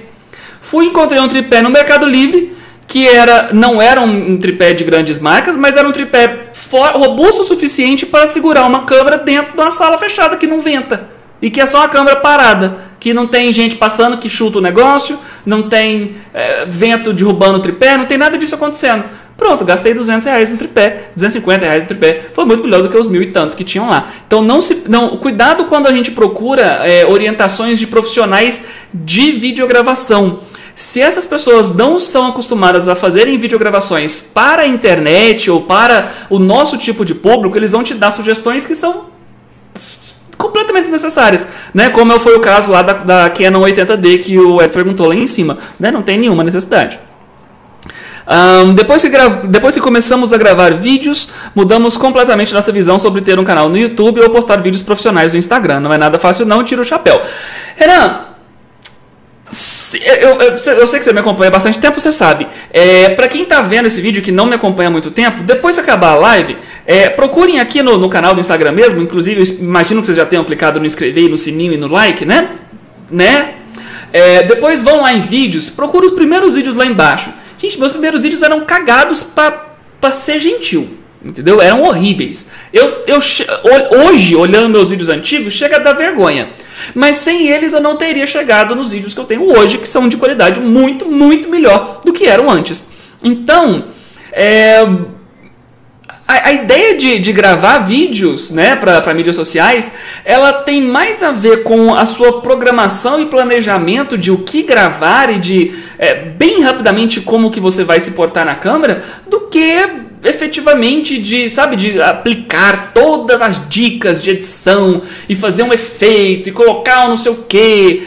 S1: Fui encontrei um tripé no Mercado Livre, que era não era um, tripé de grandes marcas, mas era um tripé for, robusto o suficiente para segurar uma câmera dentro de uma sala fechada que não venta. E que é só uma câmera parada, que não tem gente passando que chuta o negócio, não tem é, vento derrubando o tripé, não tem nada disso acontecendo. Pronto, gastei 200 reais no tripé, 250 reais no tripé, foi muito melhor do que os mil e tanto que tinham lá. Então não se, não, cuidado quando a gente procura é, orientações de profissionais de videogravação. Se essas pessoas não são acostumadas a fazerem videogravações para a internet ou para o nosso tipo de público, eles vão te dar sugestões que são completamente desnecessárias, né? Como foi o caso lá da, da Canon 80D que o Edson perguntou lá em cima, né? Não tem nenhuma necessidade. Um, depois, que depois que começamos a gravar vídeos, mudamos completamente nossa visão sobre ter um canal no YouTube ou postar vídeos profissionais no Instagram. Não é nada fácil, não, tira o chapéu. Renan, eu, eu, eu, sei que você me acompanha há bastante tempo, você sabe. É, para quem está vendo esse vídeo que não me acompanha há muito tempo, depois que acabar a live, é, procurem aqui no, no, canal do Instagram mesmo. Inclusive, imagino que vocês já tenham clicado no inscrever, no sininho e no like, né? Né? É, depois vão lá em vídeos, procura os primeiros vídeos lá embaixo. Gente, meus primeiros vídeos eram cagados para ser gentil. Entendeu? Eram horríveis. Eu, eu, hoje, olhando meus vídeos antigos, chega a dar vergonha. Mas sem eles eu não teria chegado nos vídeos que eu tenho hoje, que são de qualidade muito, muito melhor do que eram antes. Então, é, a, a, ideia de, de, gravar vídeos né, para mídias sociais, ela tem mais a ver com a sua programação e planejamento de o que gravar e de é, bem rapidamente como que você vai se portar na câmera, do que efetivamente de, sabe, de aplicar todas as dicas de edição e fazer um efeito e colocar um não sei o que.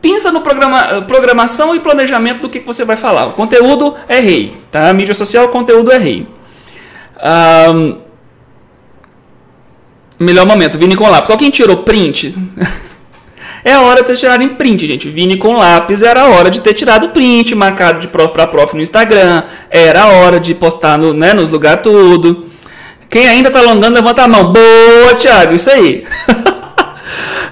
S1: pensa no programa, programação e planejamento do que, que você vai falar. O conteúdo é rei, tá? A mídia social, o conteúdo é rei. Um, melhor momento, Vini com lápis. Alguém tirou print? é hora de vocês tirarem print, gente. Vini com lápis era a hora de ter tirado print, marcado de prof para prof no Instagram. Era hora de postar no, né, nos lugares tudo. Quem ainda tá alongando, levanta a mão. Boa, Thiago, isso aí.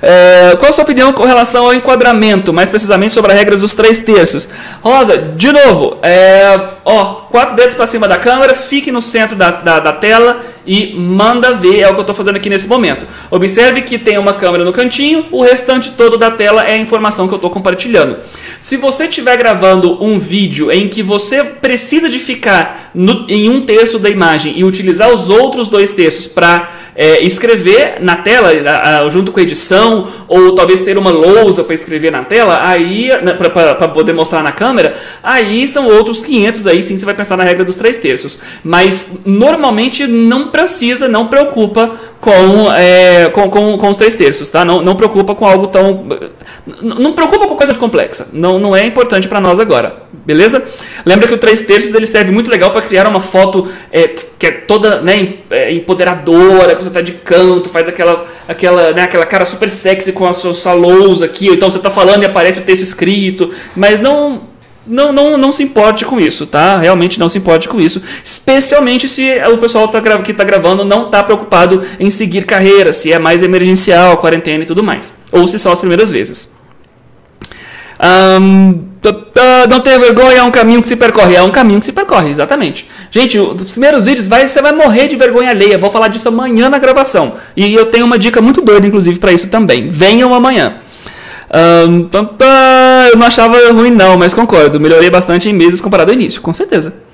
S1: É, qual a sua opinião com relação ao enquadramento, mais precisamente sobre a regra dos três terços? Rosa, de novo, é, ó, quatro dedos para cima da câmera, fique no centro da, da, da, tela e manda ver, é o que eu estou fazendo aqui nesse momento. Observe que tem uma câmera no cantinho, o restante todo da tela é a informação que eu estou compartilhando. Se você estiver gravando um vídeo em que você precisa de ficar no, em um terço da imagem e utilizar os outros dois terços para é, escrever na tela, a, a, junto com a edição, ou talvez ter uma lousa para escrever na tela, aí para poder mostrar na câmera, aí são outros 500, aí sim você vai pensar na regra dos três terços. Mas normalmente não precisa, não preocupa com, é, com, com, com, os três terços, tá? Não, não preocupa com algo tão. Não preocupa com coisa complexa. Não, não é importante para nós agora, beleza? Lembra que o três terços ele serve muito legal para criar uma foto é, que é toda né, é, empoderadora, que você está de canto, faz aquela, aquela, né, aquela cara super sexy com a sua, sua lousa aqui, ou então você está falando e aparece o texto escrito, mas não não, não, não se importe com isso, tá? Realmente não se importe com isso. Especialmente se o pessoal tá, que está gravando não está preocupado em seguir carreira, se é mais emergencial, quarentena e tudo mais. Ou se são as primeiras vezes. Um, não ter vergonha é um caminho que se percorre. É um caminho que se percorre, exatamente. Gente, os primeiros vídeos vai, você vai morrer de vergonha alheia. Vou falar disso amanhã na gravação. E eu tenho uma dica muito doida, inclusive, para isso também. Venham amanhã. Um, eu não achava ruim, não, mas concordo. Melhorei bastante em meses comparado ao início, com certeza.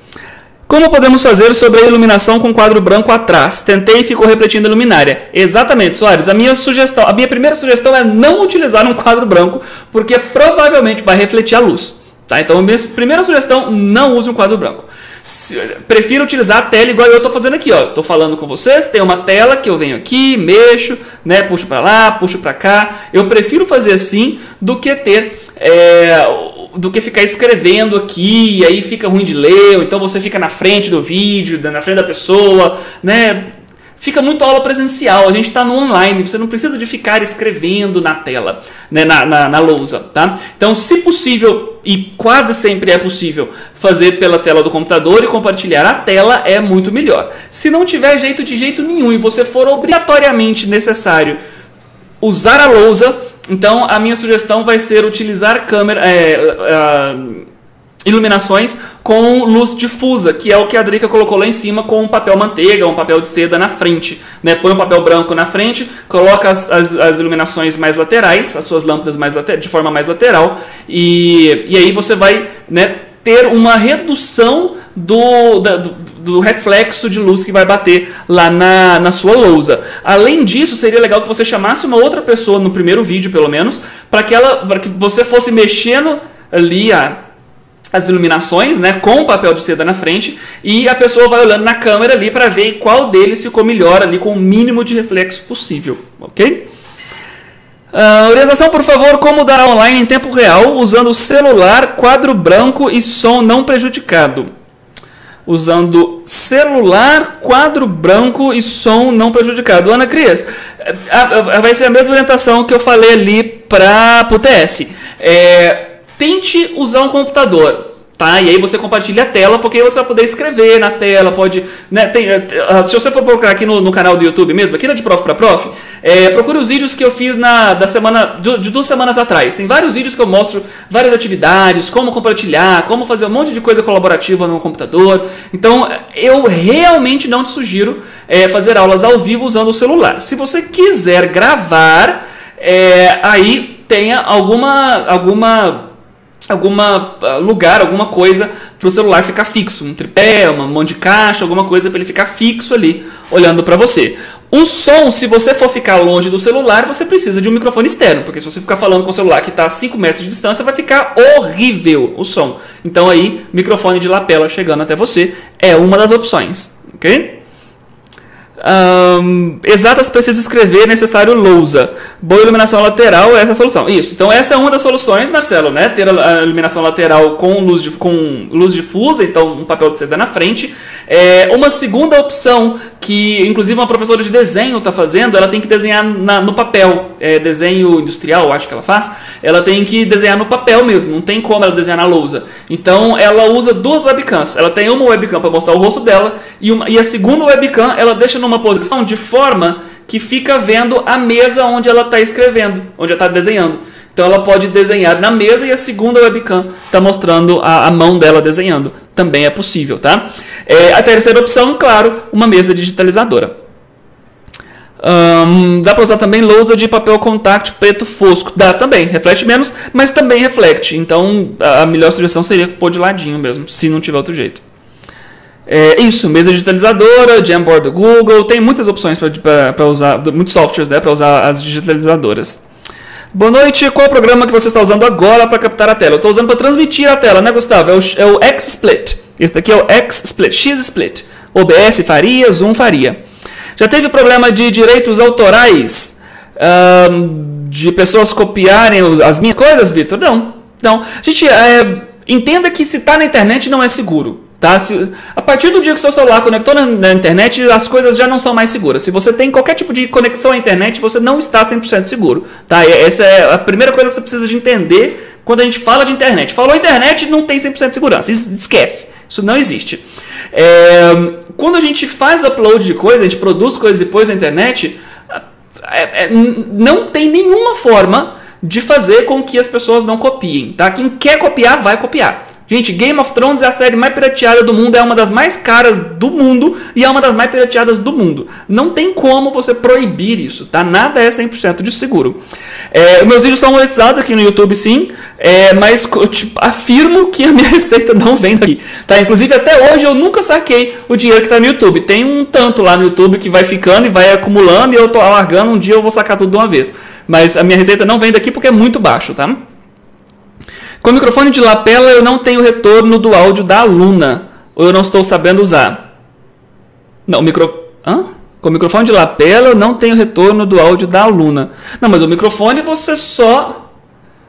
S1: Como podemos fazer sobre a iluminação com quadro branco atrás? Tentei e ficou refletindo a luminária. Exatamente, Soares. A minha sugestão, a minha primeira sugestão é não utilizar um quadro branco, porque provavelmente vai refletir a luz. Tá? Então, minha primeira sugestão, não use um quadro branco. Prefiro utilizar a tela igual eu estou fazendo aqui. Estou falando com vocês, tem uma tela que eu venho aqui, mexo, né, puxo para lá, puxo para cá. Eu prefiro fazer assim do que ter é, do que ficar escrevendo aqui, e aí fica ruim de ler, ou então você fica na frente do vídeo, na frente da pessoa, né? Fica muito aula presencial, a gente está no online, você não precisa de ficar escrevendo na tela, né, na, na, na lousa, tá? Então, se possível, e quase sempre é possível, fazer pela tela do computador e compartilhar a tela é muito melhor. Se não tiver jeito de jeito nenhum e você for obrigatoriamente necessário usar a lousa, então, a minha sugestão vai ser utilizar câmera, é, iluminações com luz difusa, que é o que a Drica colocou lá em cima com um papel manteiga, um papel de seda na frente. Né? Põe um papel branco na frente, coloca as, as, as iluminações mais laterais, as suas lâmpadas mais de forma mais lateral, e, e aí você vai né, ter uma redução do, da, do do reflexo de luz que vai bater lá na, na sua lousa. Além disso, seria legal que você chamasse uma outra pessoa no primeiro vídeo, pelo menos, para que, ela, que você fosse mexendo ali a, as iluminações, né, com o papel de seda na frente, e a pessoa vai olhando na câmera ali para ver qual deles ficou melhor ali com o mínimo de reflexo possível, ok? Uh, orientação, por favor, como dar online em tempo real usando celular, quadro branco e som não prejudicado usando celular, quadro branco e som não prejudicado. Ana Cris, é, vai ser a mesma orientação que eu falei ali para o TS. É, tente usar um computador tá? E aí você compartilha a tela, porque aí você vai poder escrever na tela, pode, né? Tem, eh, se você for procurar aqui no, no canal do YouTube mesmo, aqui na de Prof para Prof, é, procure os vídeos que eu fiz na da semana de duas semanas atrás. Tem vários vídeos que eu mostro várias atividades, como compartilhar, como fazer um monte de coisa colaborativa no computador. Então, eu realmente não te sugiro é, fazer aulas ao vivo usando o celular. Se você quiser gravar, é, aí tenha alguma alguma alguma ah, lugar, alguma coisa para o celular ficar fixo, um tripé, uma mão de caixa, alguma coisa para ele ficar fixo ali, olhando para você. O som, se você for ficar longe do celular, você precisa de um microfone externo, porque se você ficar falando com o celular que está a 5 metros de distância, vai ficar horrível o som. Então aí, microfone de lapela chegando até você é uma das opções, ok? Um, exatas precisa escrever, é necessário lousa. Boa iluminação lateral é essa a solução. Isso. Então essa é uma das soluções, Marcelo, né? Ter a iluminação lateral com luz, de, com luz difusa, então um papel de seda na frente. É, uma segunda opção que, inclusive, uma professora de desenho está fazendo, ela tem que desenhar na, no papel. É, desenho industrial, acho que ela faz. Ela tem que desenhar no papel mesmo. Não tem como ela desenhar na lousa. Então ela usa duas webcams. Ela tem uma webcam para mostrar o rosto dela e, uma, e a segunda webcam ela deixa numa posição de forma que fica vendo a mesa onde ela está escrevendo, onde ela está desenhando. Então ela pode desenhar na mesa e a segunda webcam está mostrando a, a, mão dela desenhando. Também é possível, tá? É, a terceira opção, claro, uma mesa digitalizadora. Um, dá para usar também lousa de papel contact preto fosco. Dá também, reflete menos, mas também reflete. Então a melhor sugestão seria pôr de ladinho mesmo, se não tiver outro jeito. É isso, mesa digitalizadora, Jamboard do Google, tem muitas opções para usar, muitos softwares né, para usar as digitalizadoras. Boa noite, qual é o programa que você está usando agora para captar a tela? Eu estou usando para transmitir a tela, né, Gustavo? É o, é o XSplit. Esse daqui é o XSplit, XSplit. OBS faria, Zoom faria. Já teve problema de direitos autorais? Um, de pessoas copiarem as minhas coisas, Vitor? Não. Não. Gente, é, entenda que se está na internet não é seguro. Tá? Se, a partir do dia que seu celular conectou na, na, internet, as coisas já não são mais seguras. Se você tem qualquer tipo de conexão à internet, você não está 100% seguro. Tá? E essa é a primeira coisa que você precisa de entender quando a gente fala de internet. Falou internet, não tem 100% de segurança. Esquece. Isso não existe. É, quando a gente faz upload de coisa, a gente produz coisas e põe na internet, é, é, não tem nenhuma forma de fazer com que as pessoas não copiem. Tá? Quem quer copiar, vai copiar. Gente, Game of Thrones é a série mais pirateada do mundo, é uma das mais caras do mundo e é uma das mais pirateadas do mundo. Não tem como você proibir isso, tá? Nada é 100% de seguro. É, meus vídeos são monetizados aqui no YouTube, sim, é, mas eu afirmo que a minha receita não vem daqui, tá? Inclusive, até hoje eu nunca saquei o dinheiro que está no YouTube. Tem um tanto lá no YouTube que vai ficando e vai acumulando e eu tô alargando, um dia eu vou sacar tudo de uma vez. Mas a minha receita não vem daqui porque é muito baixo, tá? Com o microfone de lapela eu não tenho retorno do áudio da aluna, ou eu não estou sabendo usar. Não, micro... Hã? Com o microfone de lapela eu não tenho retorno do áudio da aluna. Não, mas o microfone você só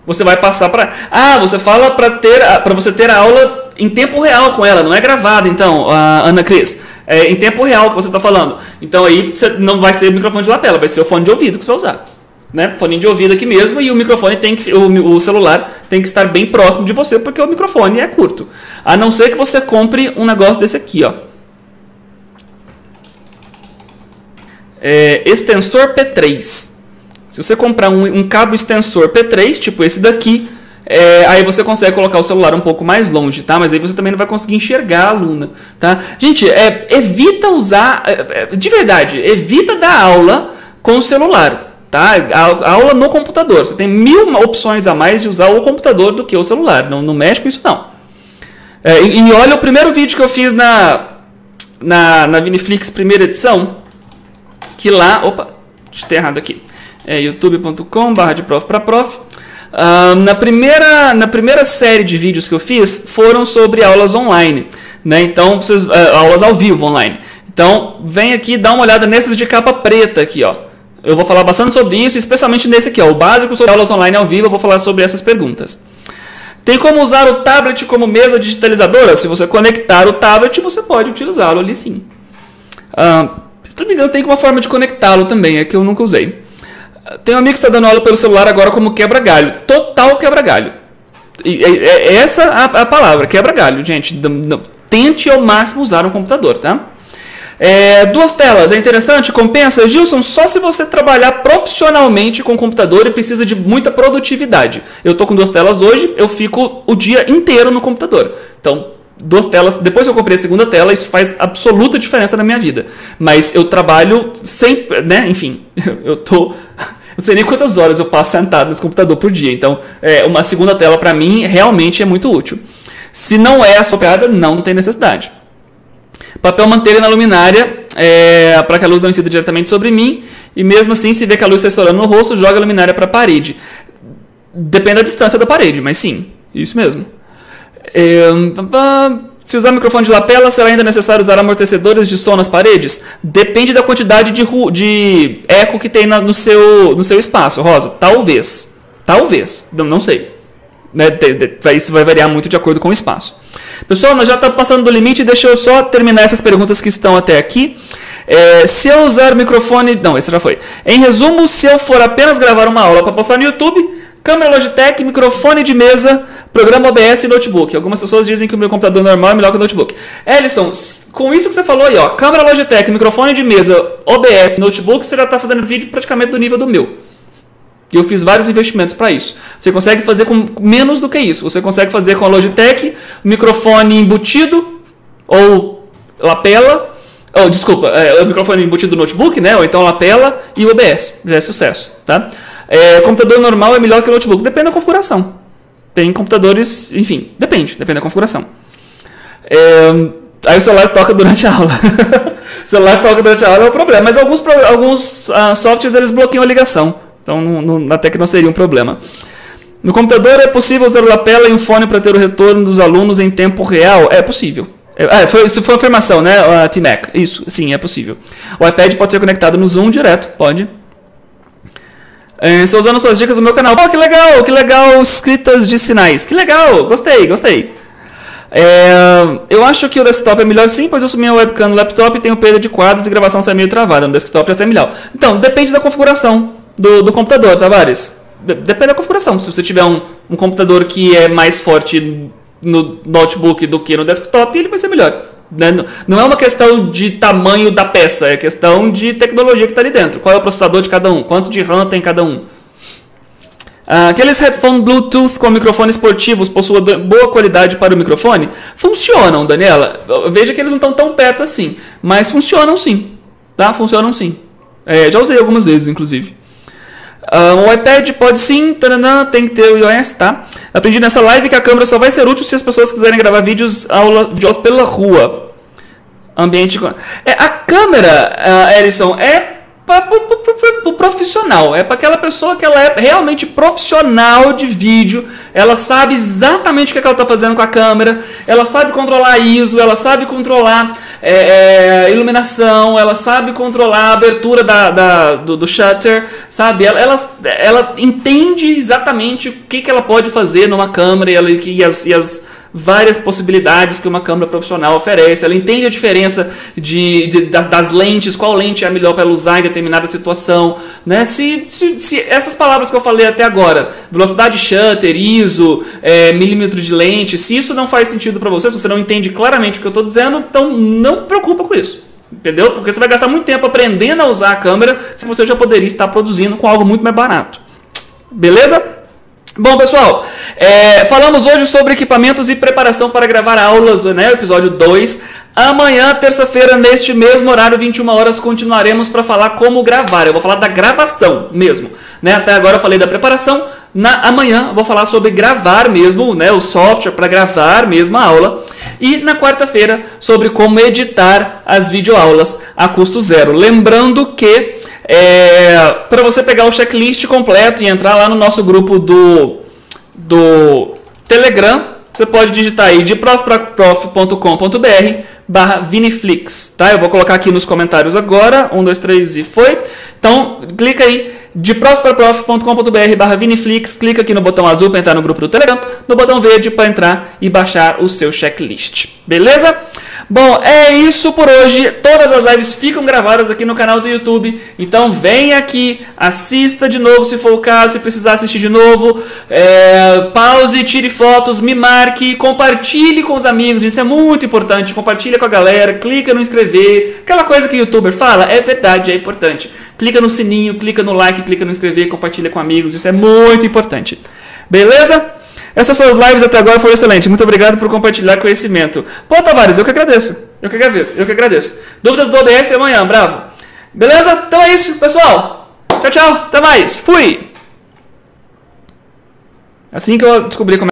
S1: você vai passar para Ah, você fala para ter para você ter a aula em tempo real com ela, não é gravada, então, Ana Cris. É em tempo real que você está falando. Então aí você não vai ser microfone de lapela, vai ser o fone de ouvido que você vai usar né, fone de ouvido aqui mesmo e o microfone tem que o, o, celular tem que estar bem próximo de você porque o microfone é curto. A não ser que você compre um negócio desse aqui, ó. É, extensor P3. Se você comprar um, um, cabo extensor P3, tipo esse daqui, é, aí você consegue colocar o celular um pouco mais longe, tá? Mas aí você também não vai conseguir enxergar a aluna, tá? Gente, é, evita usar, é, é de verdade, evita dar aula com o celular. Tá? A, aula no computador. Você tem mil opções a mais de usar o computador do que o celular. Não, não mexe com isso, não. É, e, e, olha o primeiro vídeo que eu fiz na, na, na Viniflix primeira edição. Que lá. Opa, ter errado aqui. É youtube.com/barra de prof para prof. Uh, na, primeira, na primeira série de vídeos que eu fiz foram sobre aulas online. Né? Então, vocês, uh, aulas ao vivo online. Então, vem aqui dá uma olhada nesses de capa preta aqui, ó. Eu vou falar bastante sobre isso, especialmente nesse aqui, ó, o básico sobre aulas online ao vivo, eu vou falar sobre essas perguntas. Tem como usar o tablet como mesa digitalizadora? Se você conectar o tablet, você pode utilizá-lo ali sim. Ah, se não me engano, tem uma forma de conectá-lo também, é que eu nunca usei. Tem um amigo que está dando aula pelo celular agora como quebra-galho. Total quebra-galho. É essa a, a palavra, quebra-galho, gente. Tente ao máximo usar um computador, tá? É, duas telas, é interessante? Compensa? Gilson, só se você trabalhar profissionalmente com computador e precisa de muita produtividade. Eu estou com duas telas hoje, eu fico o dia inteiro no computador. Então, duas telas. Depois que eu comprei a segunda tela, isso faz absoluta diferença na minha vida. Mas eu trabalho sempre, né? Enfim, eu tô. Não sei nem quantas horas eu passo sentado nesse computador por dia. Então, é, uma segunda tela para mim realmente é muito útil. Se não é a sua piada, não tem necessidade. Papel manteiga na luminária é, para que a luz não incida diretamente sobre mim. E mesmo assim, se vê que a luz está estourando no rosto, joga a luminária para a parede. Depende da distância da parede, mas sim, isso mesmo. É, Se usar microfone de lapela, será ainda necessário usar amortecedores de som nas paredes? Depende da quantidade de, de eco que tem na, no, seu, no seu espaço, Rosa. Talvez. Talvez. Não, não sei. Né? Isso vai variar muito de acordo com o espaço. Pessoal, nós já estamos passando do limite. Deixa eu só terminar essas perguntas que estão até aqui. É, se eu usar microfone. Não, esse já foi. Em resumo, se eu for apenas gravar uma aula para postar no YouTube, câmera Logitech, microfone de mesa, programa OBS e notebook. Algumas pessoas dizem que o meu computador normal é melhor que o notebook. Ellison, com isso que você falou aí, ó, câmera Logitech, microfone de mesa, OBS, notebook, você já está fazendo vídeo praticamente do nível do meu. E eu fiz vários investimentos para isso. Você consegue fazer com menos do que isso. Você consegue fazer com a Logitech, microfone embutido ou lapela. Oh, desculpa, é, o microfone embutido do notebook, né? Ou então lapela e o OBS. Já é sucesso, tá? É, computador normal é melhor que o notebook. Depende da configuração. Tem computadores, enfim, depende, depende da configuração. É, aí o celular toca durante a aula. o celular toca durante a aula é o problema. Mas alguns, alguns uh, softwares eles bloqueiam a ligação. Então não, não, até que não seria um problema. No computador é possível usar o lapela e um fone para ter o retorno dos alunos em tempo real? É possível. É, ah, foi, isso foi uma afirmação, né? A T-Mac. Isso, sim, é possível. O iPad pode ser conectado no Zoom direto, pode. É, estou usando suas dicas no meu canal. Oh, que legal, que legal, escritas de sinais. Que legal, gostei, gostei. É, eu acho que o desktop é melhor sim, pois eu sumi a webcam no laptop e tenho perda de quadros e gravação sai meio travada. No desktop já é melhor. Então, depende da configuração do, do computador, Tavares. Depende da configuração. Se você tiver um, um computador que é mais forte no notebook do que no desktop, ele vai ser melhor. Né? Não é uma questão de tamanho da peça, é questão de tecnologia que está ali dentro. Qual é o processador de cada um? Quanto de RAM tem cada um? Ah, aqueles headphones Bluetooth com microfones esportivos possuem boa qualidade para o microfone? Funcionam, Daniela. Veja que eles não estão tão perto assim, mas funcionam sim. Tá? Funcionam sim. É, já usei algumas vezes, inclusive. Uh, o iPad pode sim, taranã, tem que ter o iOS, tá? Aprendi nessa live que a câmera só vai ser útil se as pessoas quiserem gravar vídeos, aula, pela rua. Ambiente. É, a câmera, uh, Erison, é para o profissional, é para aquela pessoa que ela é realmente profissional de vídeo, ela sabe exatamente o que, é que ela está fazendo com a câmera, ela sabe controlar ISO, ela sabe controlar é, é, iluminação, ela sabe controlar a abertura da, da do, do, shutter, sabe? Ela, ela, ela, entende exatamente o que, que ela pode fazer numa câmera e, ela, e as, e as várias possibilidades que uma câmera profissional oferece. Ela entende a diferença de, de das lentes, qual lente é a melhor para ela usar em determinada situação. Né? Se, se, se, essas palavras que eu falei até agora, velocidade shutter, ISO, é, milímetro de lente, se isso não faz sentido para você, se você não entende claramente o que eu estou dizendo, então não preocupa com isso. Entendeu? Porque você vai gastar muito tempo aprendendo a usar a câmera se você já poderia estar produzindo com algo muito mais barato. Beleza? Bom, pessoal, é, falamos hoje sobre equipamentos e preparação para gravar aulas, né? Episódio 2. Amanhã, terça-feira, neste mesmo horário, 21 horas, continuaremos para falar como gravar. Eu vou falar da gravação mesmo, né? Até agora eu falei da preparação. Na, amanhã vou falar sobre gravar mesmo, né? O software para gravar mesmo a aula. E na quarta-feira sobre como editar as videoaulas a custo zero. Lembrando que é, para você pegar o checklist completo e entrar lá no nosso grupo do, do Telegram, você pode digitar aí de profpraprof.com.br barra Viniflix, tá? Eu vou colocar aqui nos comentários agora, um, dois, três e foi. Então, clica aí de profpraprof.com.br barra Viniflix, clica aqui no botão azul para entrar no grupo do Telegram, no botão verde para entrar e baixar o seu checklist, beleza? Bom, é isso por hoje. Todas as lives ficam gravadas aqui no canal do YouTube. Então vem aqui, assista de novo se for o caso, se precisar assistir de novo. É, pause, tire fotos, me marque, compartilhe com os amigos. Isso é muito importante. Compartilha com a galera, clica no inscrever. Aquela coisa que o youtuber fala, é verdade, é importante. Clica no sininho, clica no like, clica no inscrever, compartilha com amigos. Isso é muito importante. Beleza? Essas suas lives até agora foram excelentes. Muito obrigado por compartilhar conhecimento. Pô, Tavares, eu que agradeço. Eu que agradeço. Eu que agradeço. Dúvidas do OBS amanhã, bravo. Beleza? Então é isso, pessoal. Tchau, tchau. Até mais. Fui. Assim que eu descobri como